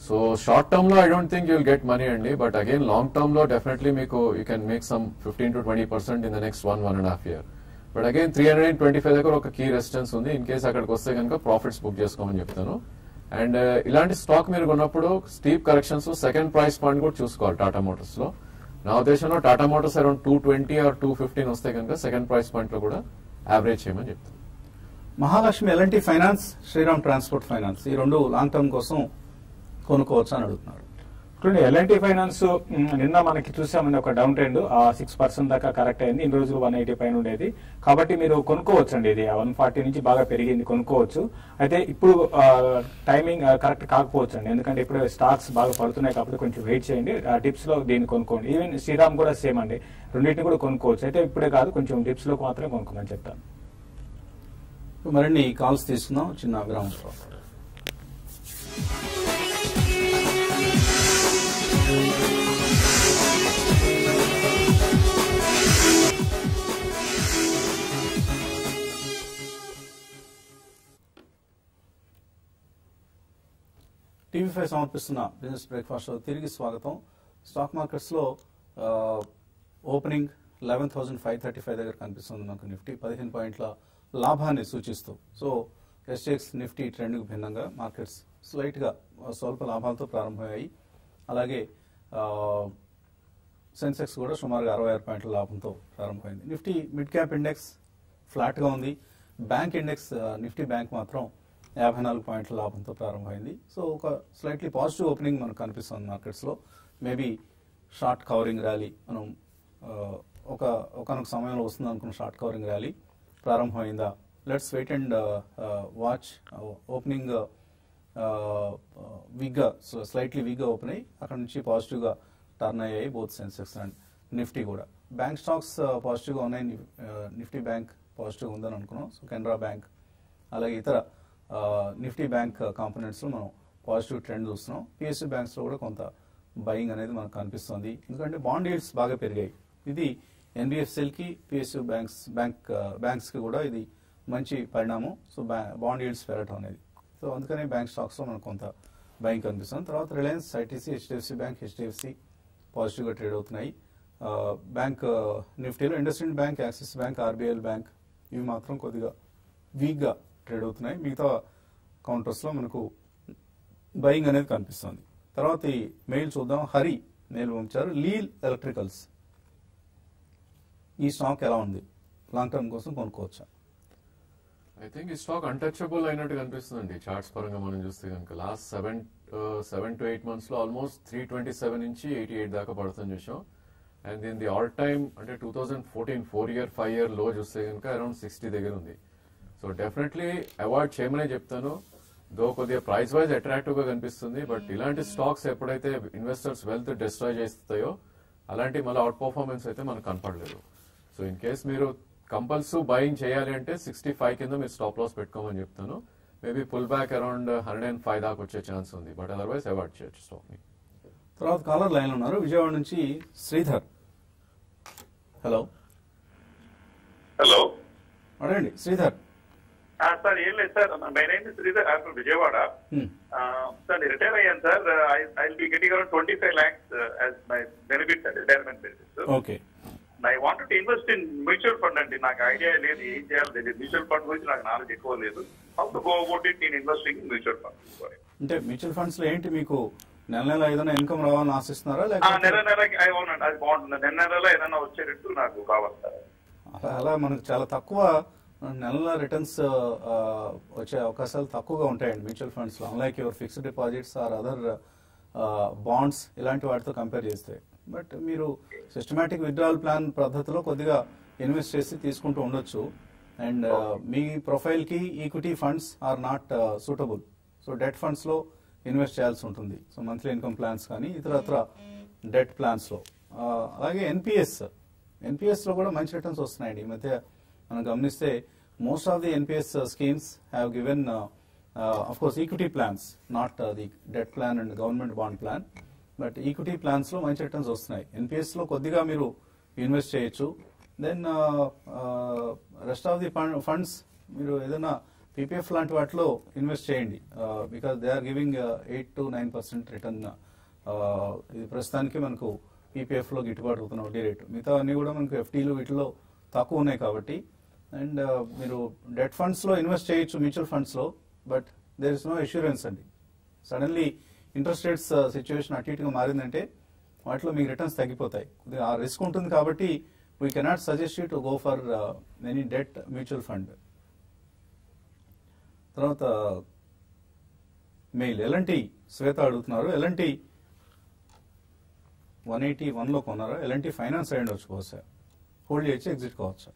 సో షార్ట్ టర్మ్లో I don't think you'll get money అండి బట్ అగైన్ లాంగ్ టర్మ్లో డెఫినెట్లీ మీకు you can make some fifteen to twenty percent in the next one one and half year but again three hundred and twenty five దగ్గర ఒక key resistance ఉంది. In case అక్కడికి వస్తే కనుక profits book చేసుకోమని చెప్తాను. అండ్ uh, ఇలాంటి stock మీరు కొన్నప్పుడు steep corrections second price point కూడా చూసుకోవాలి టాటా మోటార్స్లో. నా ఉద్దేశంలో Tata Motors around two twenty or two fifteen వస్తే కనుక సెకండ్ ప్రైస్ పాయింట్లో కూడా యావరేజ్ చేయమని చెప్తాను Mahalakshmi LNT Finance Shriram Transport Finance ఈ రెండు లాంగ్ టర్మ్ కోసం కొనుక్కోవచ్చు అని అడుగుతున్నారు. చూడండి ఎల్ఎన్టీ ఫైనాన్స్ నిన్న మనకి చూసామండి ఒక డౌన్ ట్రెండ్ ఆ సిక్స్ పర్సెంట్ దాకా కరెక్ట్ అయింది. ఇన్ని రోజులు వన్ ఎయిటీ పైన ఉండేది. కాబట్టి మీరు కొనుక్కోవచ్చు అండి ఇది వన్ ఫార్టీ నుంచి బాగా పెరిగింది కొనుక్కోవచ్చు. అయితే ఇప్పుడు టైమింగ్ కరెక్ట్ కాకపోవచ్చు అండి ఎందుకంటే ఇప్పుడు స్టాక్స్ బాగా పడుతున్నాయి కాబట్టి కొంచెం వెయిట్ చేయండి. డిప్స్లో దీన్ని కొనుక్కోండి. ఈవెన్ శ్రీరామ్ కూడా సేమ్ అండి. రెండింటిని కూడా కొనుక్కోవచ్చు. అయితే ఇప్పుడే కాదు కొంచెం డిప్స్లో మాత్రమే కొనుక్కోమని చెప్తాను. మరిన్ని కాల్స్ తీసుకుందాం. చిన్న విరామం టీవీ ఫైవ్ సమర్పిస్తున్న బిజినెస్ బ్రేక్ఫాస్ట్ తిరిగి స్వాగతం. స్టాక్ మార్కెట్స్లో opening eleven thousand five thirty five దగ్గర కనిపిస్తుంది మనకు నిఫ్టీ. పదిహేను పాయింట్ల లాభాన్ని సూచిస్తూ. సో ఎస్టెక్స్ నిఫ్టీ ట్రెండ్కు భిన్నంగా మార్కెట్స్ స్లైట్గా స్వల్ప లాభాలతో ప్రారంభమయ్యాయి. అలాగే సెన్సెక్స్ కూడా సుమారుగా అరవై ఆరు పాయింట్ల లాభంతో ప్రారంభమైంది. నిఫ్టీ మిడ్ క్యాప్ ఇండెక్స్ ఫ్లాట్గా ఉంది. బ్యాంక్ ఇండెక్స్ నిఫ్టీ బ్యాంక్ మాత్రం యాభై నాలుగు పాయింట్ల లాభంతో ప్రారంభమైంది. సో ఒక స్లైట్లీ పాజిటివ్ ఓపెనింగ్ మనకు కనిపిస్తుంది మార్కెట్స్లో. మేబీ షార్ట్ కవరింగ్ ర్యాలీ మనం ఒక ఒకనొక సమయంలో వస్తుంది అనుకున్న short covering rally ప్రారంభమైందా? Let's wait and watch. Opening వీక్గా స్లైట్లీ వీక్గా ఓపెన్ అయ్యి అక్కడ నుంచి పాజిటివ్గా టర్న్ అయ్యాయి బోత్ సెన్సెక్స్ అండ్ నిఫ్టీ కూడా. బ్యాంక్ స్టాక్స్ పాజిటివ్గా ఉన్నాయి. నిఫ్టీ బ్యాంక్ పాజిటివ్గా ఉందని అనుకున్నాం. సో కెనరా బ్యాంక్ అలాగే ఇతర నిఫ్టీ బ్యాంక్ కాంపోనెంట్స్లో మనం పాజిటివ్ ట్రెండ్ చూస్తున్నాం. పిఎస్యూ బ్యాంక్స్లో కూడా కొంత బయింగ్ అనేది మనకు కనిపిస్తుంది. ఎందుకంటే బాండ్ yields బాగా పెరిగాయి. ఇది ఎన్బిఎఫ్సిఎల్కి పిఎస్యూ బ్యాంక్స్ బ్యాంక్ బ్యాంక్స్కి కూడా ఇది మంచి పరిణామం. సో బాండ్ yields పెరగడం అనేది. సో అందుకనే బ్యాంక్ స్టాక్స్లో మనకు కొంత భయం కనిపిస్తుంది. తర్వాత Reliance ITC HDFC bank HDFC పాజిటివ్గా ట్రేడ్ అవుతున్నాయి. బ్యాంక్ నిఫ్టీలో industrial bank Axis bank RBL bank ఇవి మాత్రం కొద్దిగా వీక్గా ట్రేడ్ అవుతున్నాయి. మిగతా కౌంటర్స్లో మనకు బయింగ్ అనేది కనిపిస్తుంది. తర్వాత ఈ మెయిల్ చూద్దాం. హరి మెయిల్ పంపించారు. లీల్ ఎలక్ట్రికల్స్ ఈ స్టాక్ ఎలా ఉంది? లాంగ్ టర్మ్ కోసం కొనుక్కోవచ్చా? ఐ థింక్ ఈ స్టాక్ అన్టచబుల్ అయినట్టు కనిపిస్తుందండి చార్ట్స్ పరంగా మనం చూస్తే కనుక last seven seven to eight మంత్స్లో ఆల్మోస్ట్ త్రీ ట్వంటీ సెవెన్ నుంచి ఎయిటీ ఎయిట్ దాకా పడుతుంది చూసాం. అండ్ దీని ది ఆల్ టైమ్ అంటే two thousand fourteen four year five ఇయర్లో చూస్తే కనుక అరౌండ్ సిక్స్టీ దగ్గర ఉంది. సో డెఫినెట్లీ అవాయిడ్ చేయమనే చెప్తాను. దో కొద్దిగా ప్రైస్ వైజ్ అట్రాక్టివ్గా కనిపిస్తుంది బట్ ఇలాంటి స్టాక్స్ ఎప్పుడైతే ఇన్వెస్టర్స్ వెల్త్ డిస్ట్రాయ్ చేస్తాయో అలాంటి మళ్ళీ అవుట్ పర్ఫార్మెన్స్ అయితే మనకు కనపడలేదు. సో ఇన్ కేస్ మీరు కంపల్సరీ బయింగ్ చేయాలి అంటే సిక్స్టీ ఫైవ్ కింద మీరు స్టాప్ లాస్ పెట్టుకోమని చెప్తాను. Maybe pull back around hundred and five దాకా వచ్చే ఛాన్స్ ఉంది. బట్ అదర్వైజ్ అవాయిడ్ చేయొచ్చు స్టాక్ని తర్వాత కాలర్ లైన్ ఉన్నారు విజయవాడ నుంచి శ్రీధర్. హలో హలో అడగండి శ్రీధర్. సార్ ఏం లేదు sir. My name Sridhar. I from Vijayawada. Hmm. Sir retire అయ్యాను sir. I be getting around twenty five lakhs as my benefit అండి retirement basis okay I want to invest in mutual fund అండి. నాకు idea లేదు ఏం చేయాలి తెలియదు. Mutual fund గురించి నాకు నాలెడ్జ్ ఎక్కువ లేదు. How to go about it in investing in mutual fund అంటే మ్యూచువల్ ఫండ్స్లో ఏంటి మీకు నెల నెల ఏదైనా ఇన్కమ్ రావాలని ఆశిస్తున్నారా నెల లేకపోతే నెలకి అవునండి. అది బాగుంటుంది. నెల నెలలో ఏదైనా వచ్చేటట్టు నాకు కావాలి. సార్ అలా అలా మనకు చాలా తక్కువ నెల నెల రిటర్న్స్ వచ్చే అవకాశాలు తక్కువగా ఉంటాయండి మ్యూచువల్ ఫండ్స్లో. Unlike your fixed deposits or other bonds ఇలాంటి వాటితో కంపేర్ చేస్తే. బట్ మీరు సిస్టమేటిక్ విత్డ్రావల్ ప్లాన్ పద్ధతిలో కొద్దిగా ఇన్వెస్ట్ చేసి తీసుకుంటూ ఉండొచ్చు. అండ్ మీ ప్రొఫైల్కి equity funds are not suitable so debt ఫండ్స్లో ఇన్వెస్ట్ చేయాల్సి ఉంటుంది. సో మంత్లీ ఇన్కమ్ ప్లాన్స్ కానీ ఇతరత్ర డెట్ ప్లాన్స్లో ఆ, అలాగే ఎన్పిఎస్. ఎన్పిఎస్లో కూడా మంచి రిటర్న్స్ వస్తున్నాయండి. ఈ మధ్య మనం గమనిస్తే most of the NPS schemes have given of course equity plans not the debt plan and government bond plan but equity ప్లాన్స్లో మంచి రిటర్న్స్ వస్తున్నాయి. ఎన్పిఎస్లో కొద్దిగా మీరు ఇన్వెస్ట్ చేయొచ్చు. Then rest of the funds మీరు ఏదైనా పీపీఎఫ్ లాంటి వాటిలో ఇన్వెస్ట్ చేయండి. Because they are giving eight to nine percent return ఇది ప్రస్తుతానికి మనకు పీపీఎఫ్లో గిట్టుబాటు అవుతున్న వడ్డీ రేటు. మిగతా అన్నీ కూడా మనకు ఎఫ్టీలు వీటిలో తక్కువ ఉన్నాయి కాబట్టి. అండ్ uh, మీరు డెట్ ఫండ్స్లో ఇన్వెస్ట్ చేయొచ్చు మ్యూచువల్ ఫండ్స్లో but there is no assurance అండి. సడన్లీ ఇంట్రెస్ట్ రేట్స్ సిచ్యువేషన్ అటు ఇటుగా మారిందంటే వాటిలో మీకు రిటర్న్స్ తగ్గిపోతాయి. కొద్దిగా ఆ రిస్క్ ఉంటుంది కాబట్టి we cannot suggest you to go for any debt mutual fund తర్వాత మెయిల్ ఎలాంటి శ్వేత అడుగుతున్నారు. ఎలాంటి వన్ ఎయిటీ వన్లో కొన్నారా? ఎలాంటి ఫైనాన్స్ అయ్యండి వచ్చి బహుశా. హోల్డ్ చేయొచ్చు ఎగ్జిట్ కావచ్చు?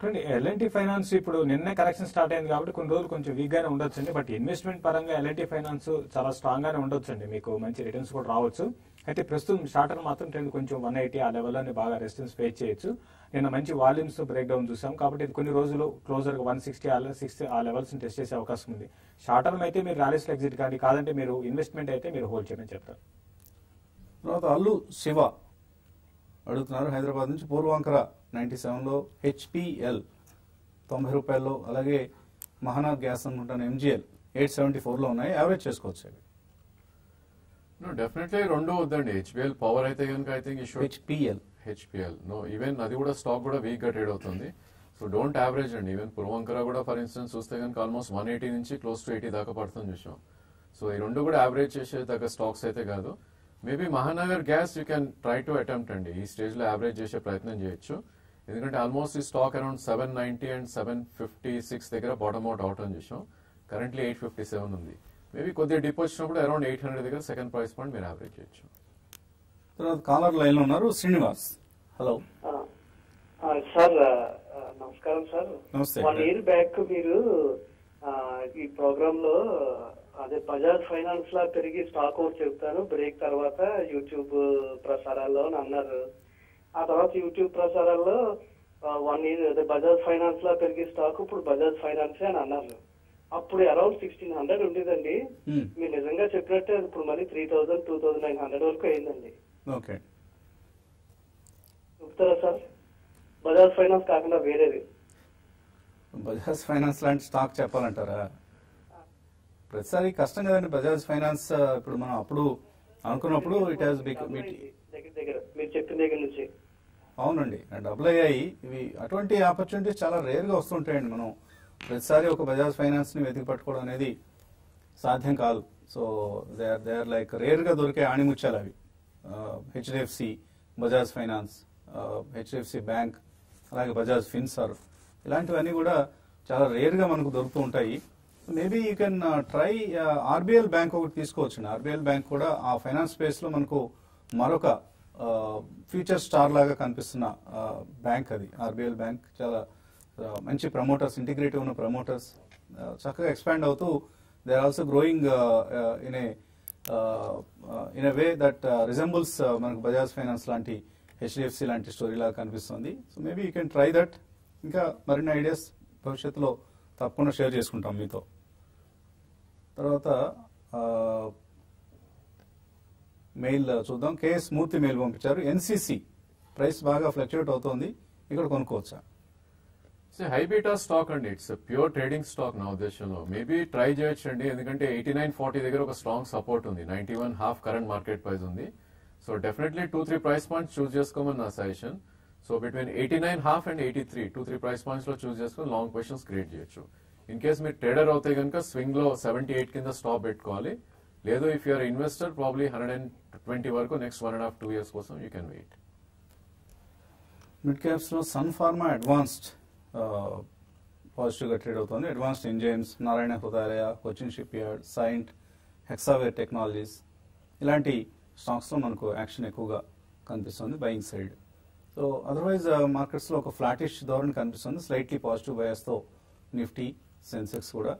చూడండి ఎల్ఎన్టీ ఫైనాన్స్ ఇప్పుడు నిన్నే కరెక్షన్ స్టార్ట్ అయింది కాబట్టి కొన్ని రోజులు కొంచెం వీక్ గానే ఉండొచ్చండి. బట్ ఇన్వెస్ట్మెంట్ పరంగా ఎల్ఎన్టీ ఫైనాన్స్ చాలా స్ట్రాంగ్ గానే ఉండొచ్చండి. మీకు మంచి రిటర్న్స్ కూడా రావచ్చు. అయితే ప్రస్తుతం షార్టర్ మాత్రం ట్రెండ్ కొంచెం వన్ ఎయిటీ ఆ లెవెల్లోనే బాగా రెసిస్టెన్స్ ఫేస్ చేయొచ్చు. నిన్న మంచి వాల్యూమ్స్ బ్రేక్ డౌన్ చూసాం. కాబట్టి ఇది కొన్ని రోజులు క్లోజర్గా వన్ సిక్స్టీ సిక్స్టీ ఆ లెవెల్స్ టెస్ట్ చేసే అవకాశం ఉంది. షార్ట్ టర్మ్ అయితే మీరు ర్యాలీస్లో ఎగ్జిట్ కానీ కాదంటే మీరు ఇన్వెస్ట్మెంట్ అయితే మీరు హోల్డ్ చేయమని చెప్తారు. తర్వాత అల్లు శివ అడుగుతున్నారు. హైదరాబాద్ నుంచి పూర్వాంకర నైన్టీ సెవెన్లో హెచ్పిఎల్ తొంభై రూపాయల్లో అలాగే మహానాథ్ గ్యాస్ అనుకుంటాను ఎంజిఎల్ ఎయిట్ సెవెంటీ ఫోర్లో ఉన్నాయి యావరేజ్ చేసుకోవచ్చు అవి. నో డెఫినెట్లీ రెండు వద్దండి. హెచ్పిఎల్ పవర్ అయితే కనుక I think HPL. HPL. No even అది కూడా స్టాక్ కూడా వీక్గా ట్రేడ్ అవుతుంది. సో డోంట్ యావరేజ్ అండి. ఈవెన్ పూర్వంకర కూడా ఫర్ ఇన్స్టెన్స్ చూస్తే కనుక ఆల్మోస్ట్ వన్ ఎయిటీ నుంచి క్లోజ్ టు ఎయిటీ దాకా పడుతుంది చూసాం. సో ఈ రెండు కూడా యావరేజ్ చేసే దగ్గర స్టాక్స్ అయితే కాదు. Maybe Mahanagar gas you can try to attempt అండి. ఈ స్టేజ్లో యావరేజ్ చేసే ప్రయత్నం చేయొచ్చు. ఎందుకంటే ఆల్మోస్ట్ ఈ stock around seven ninety and seven fifty six దగ్గర బాటమ్ అవుట్ అవుట్ అని చూసాం. కరెంట్లీ ఎయిట్ ఫిఫ్టీ సెవెన్ ఉంది. మేబీ కొద్దిగా డిప్ వచ్చినప్పుడు అరౌండ్ ఎయిట్ హండ్రెడ్ దగ్గర సెకండ్ ప్రైస్ పాయింట్ మీరు యావరేజ్ చేయొచ్చు. తర్వాత కాలర్ లైన్లో ఉన్నారు శ్రీనివాస్. హలో సార్ నమస్కారం సార్. నమస్తే. వన్ ఇయర్ బ్యాక్ మీరు ఆ, ఈ ప్రోగ్రామ్లో అదే బజాజ్ ఫైనాన్స్ లా పెరిగి స్టాక్ అవుట్ చెప్తాను. బ్రేక్ తర్వాత యూట్యూబ్ ప్రసారాల్లో అని అన్నారు. ఆ తర్వాత యూట్యూబ్ ప్రసారాల్లో వన్ ఇయర్ అదే బజాజ్ ఫైనాన్స్ లా పెరిగి స్టాక్ ఇప్పుడు బజాజ్ ఫైనాన్స్ అని అన్నారు. అప్పుడు అరౌండ్ సిక్స్టీన్ హండ్రెడ్ ఉండేదండి. Hmm. మీరు నిజంగా చెప్పినట్టే ఇప్పుడు మళ్ళీ three thousand two thousand nine hundred వరకు అయిందండి. ఓకే. చెప్తారా సార్? బజాజ్ ఫైనాన్స్ కాకుండా వేరేది. బజాజ్ ఫైనాన్స్ లాంటి స్టాక్ చెప్పాలంటారా? ప్రతిసారి కష్టం కదండి బజాజ్ ఫైనాన్స్ ఇప్పుడు మనం అప్పుడు అనుకున్నప్పుడు ఇట్ హాస్ దగ్గర దగ్గర. మీరు చెప్పిన దగ్గర నుంచి. అవునండి. డబుల్ అయ్యాయి ఇవి అటువంటి ఆపర్చునిటీస్ చాలా రేర్గా వస్తుంటాయండి మనం. ప్రతిసారి ఒక బజాజ్ ఫైనాన్స్ని వెతికి పట్టుకోవడం అనేది సాధ్యం కాదు. So they are they are like రేర్గా దొరికే ఆణిముత్యాలు అవి. HDFC Bajaj Finance HDFC bank అలాగే బజాజ్ ఫిన్సర్ ఇలాంటివన్నీ కూడా చాలా రేర్గా మనకు దొరుకుతూ ఉంటాయి. Maybe you can try RBL bank ఒకటి తీసుకోవచ్చు ఆర్బిఎల్ బ్యాంక్ కూడా ఆ ఫైనాన్స్ స్పేస్లో మనకు మరొక ఫ్యూచర్ స్టార్ లాగా కనిపిస్తున్న బ్యాంక్ అది ఆర్బిఎల్ బ్యాంక్. చాలా మంచి ప్రమోటర్స్ ఇంటిగ్రేటివ్ ఉన్న ప్రమోటర్స్ చక్కగా ఎక్స్పాండ్ అవుతూ they are also growing in a in a way that resembles మనకు బజాజ్ ఫైనాన్స్ లాంటి హెచ్డిఎఫ్సి లాంటి స్టోరీ లాగా కనిపిస్తుంది. So maybe you can try that ఇంకా మరిన్ని ఐడియాస్ భవిష్యత్తులో తప్పకుండా షేర్ చేసుకుంటాం మీతో. తర్వాత మెయిల్ చూద్దాం. కేఎస్ మూర్తి మెయిల్ పంపించారు. ఎన్సిసి. ప్రైస్ బాగా ఫ్లక్చుయేట్ అవుతోంది. ఇక్కడ కొనుక్కోవచ్చా? హైబీటా స్టాక్ అండి. ఇట్స్ ప్యూర్ ట్రేడింగ్ స్టాక్ నా ఉద్దేశంలో. మేబీ ట్రై చేయొచ్చు అండి ఎందుకంటే ఎయిటీ నైన్ ఫార్టీ దగ్గర ఒక స్ట్రాంగ్ సపోర్ట్ ఉంది. Ninety one half current market price ఉంది. So definitely two three price points choose చేసుకోమని నా suggestion so between eighty nine half and eighty three two three price పాయింట్స్లో choose చేసుకుని long positions create చేయొచ్చు. In case మీరు trader అవుతే కనుక స్వింగ్లో seventy eight కింద స్టాప్ పెట్టుకోవాలి. లేదు if you're investor probably hundred and twenty వరకు next one and half two years కోసం యూ కెన్ వెయిట్ మిడ్ క్యాప్స్లో సన్ ఫార్మా అడ్వాన్స్డ్ పాజిటివ్గా ట్రేడ్ అవుతుంది. Advanced Enzymes Narayana Hrudaya Cochin shipyard Cyient Hexaware Technologies ఇలాంటి స్టాక్స్లో మనకు యాక్షన్ ఎక్కువగా కనిపిస్తుంది బయింగ్ సైడ్ సో అదర్వైజ్ మార్కెట్స్లో ఒక ఫ్లాటిష్ ధోరణి కనిపిస్తుంది. స్లైట్లీ పాజిటివ్ బయాస్తో నిఫ్టీ సెన్సెక్స్ కూడా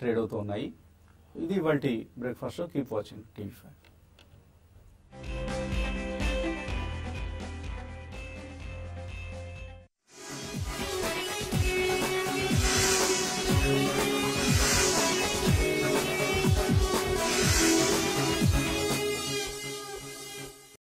ట్రేడ్ అవుతూ ఉన్నాయి. ఇది ఇవాళ breakfast keep watching TV five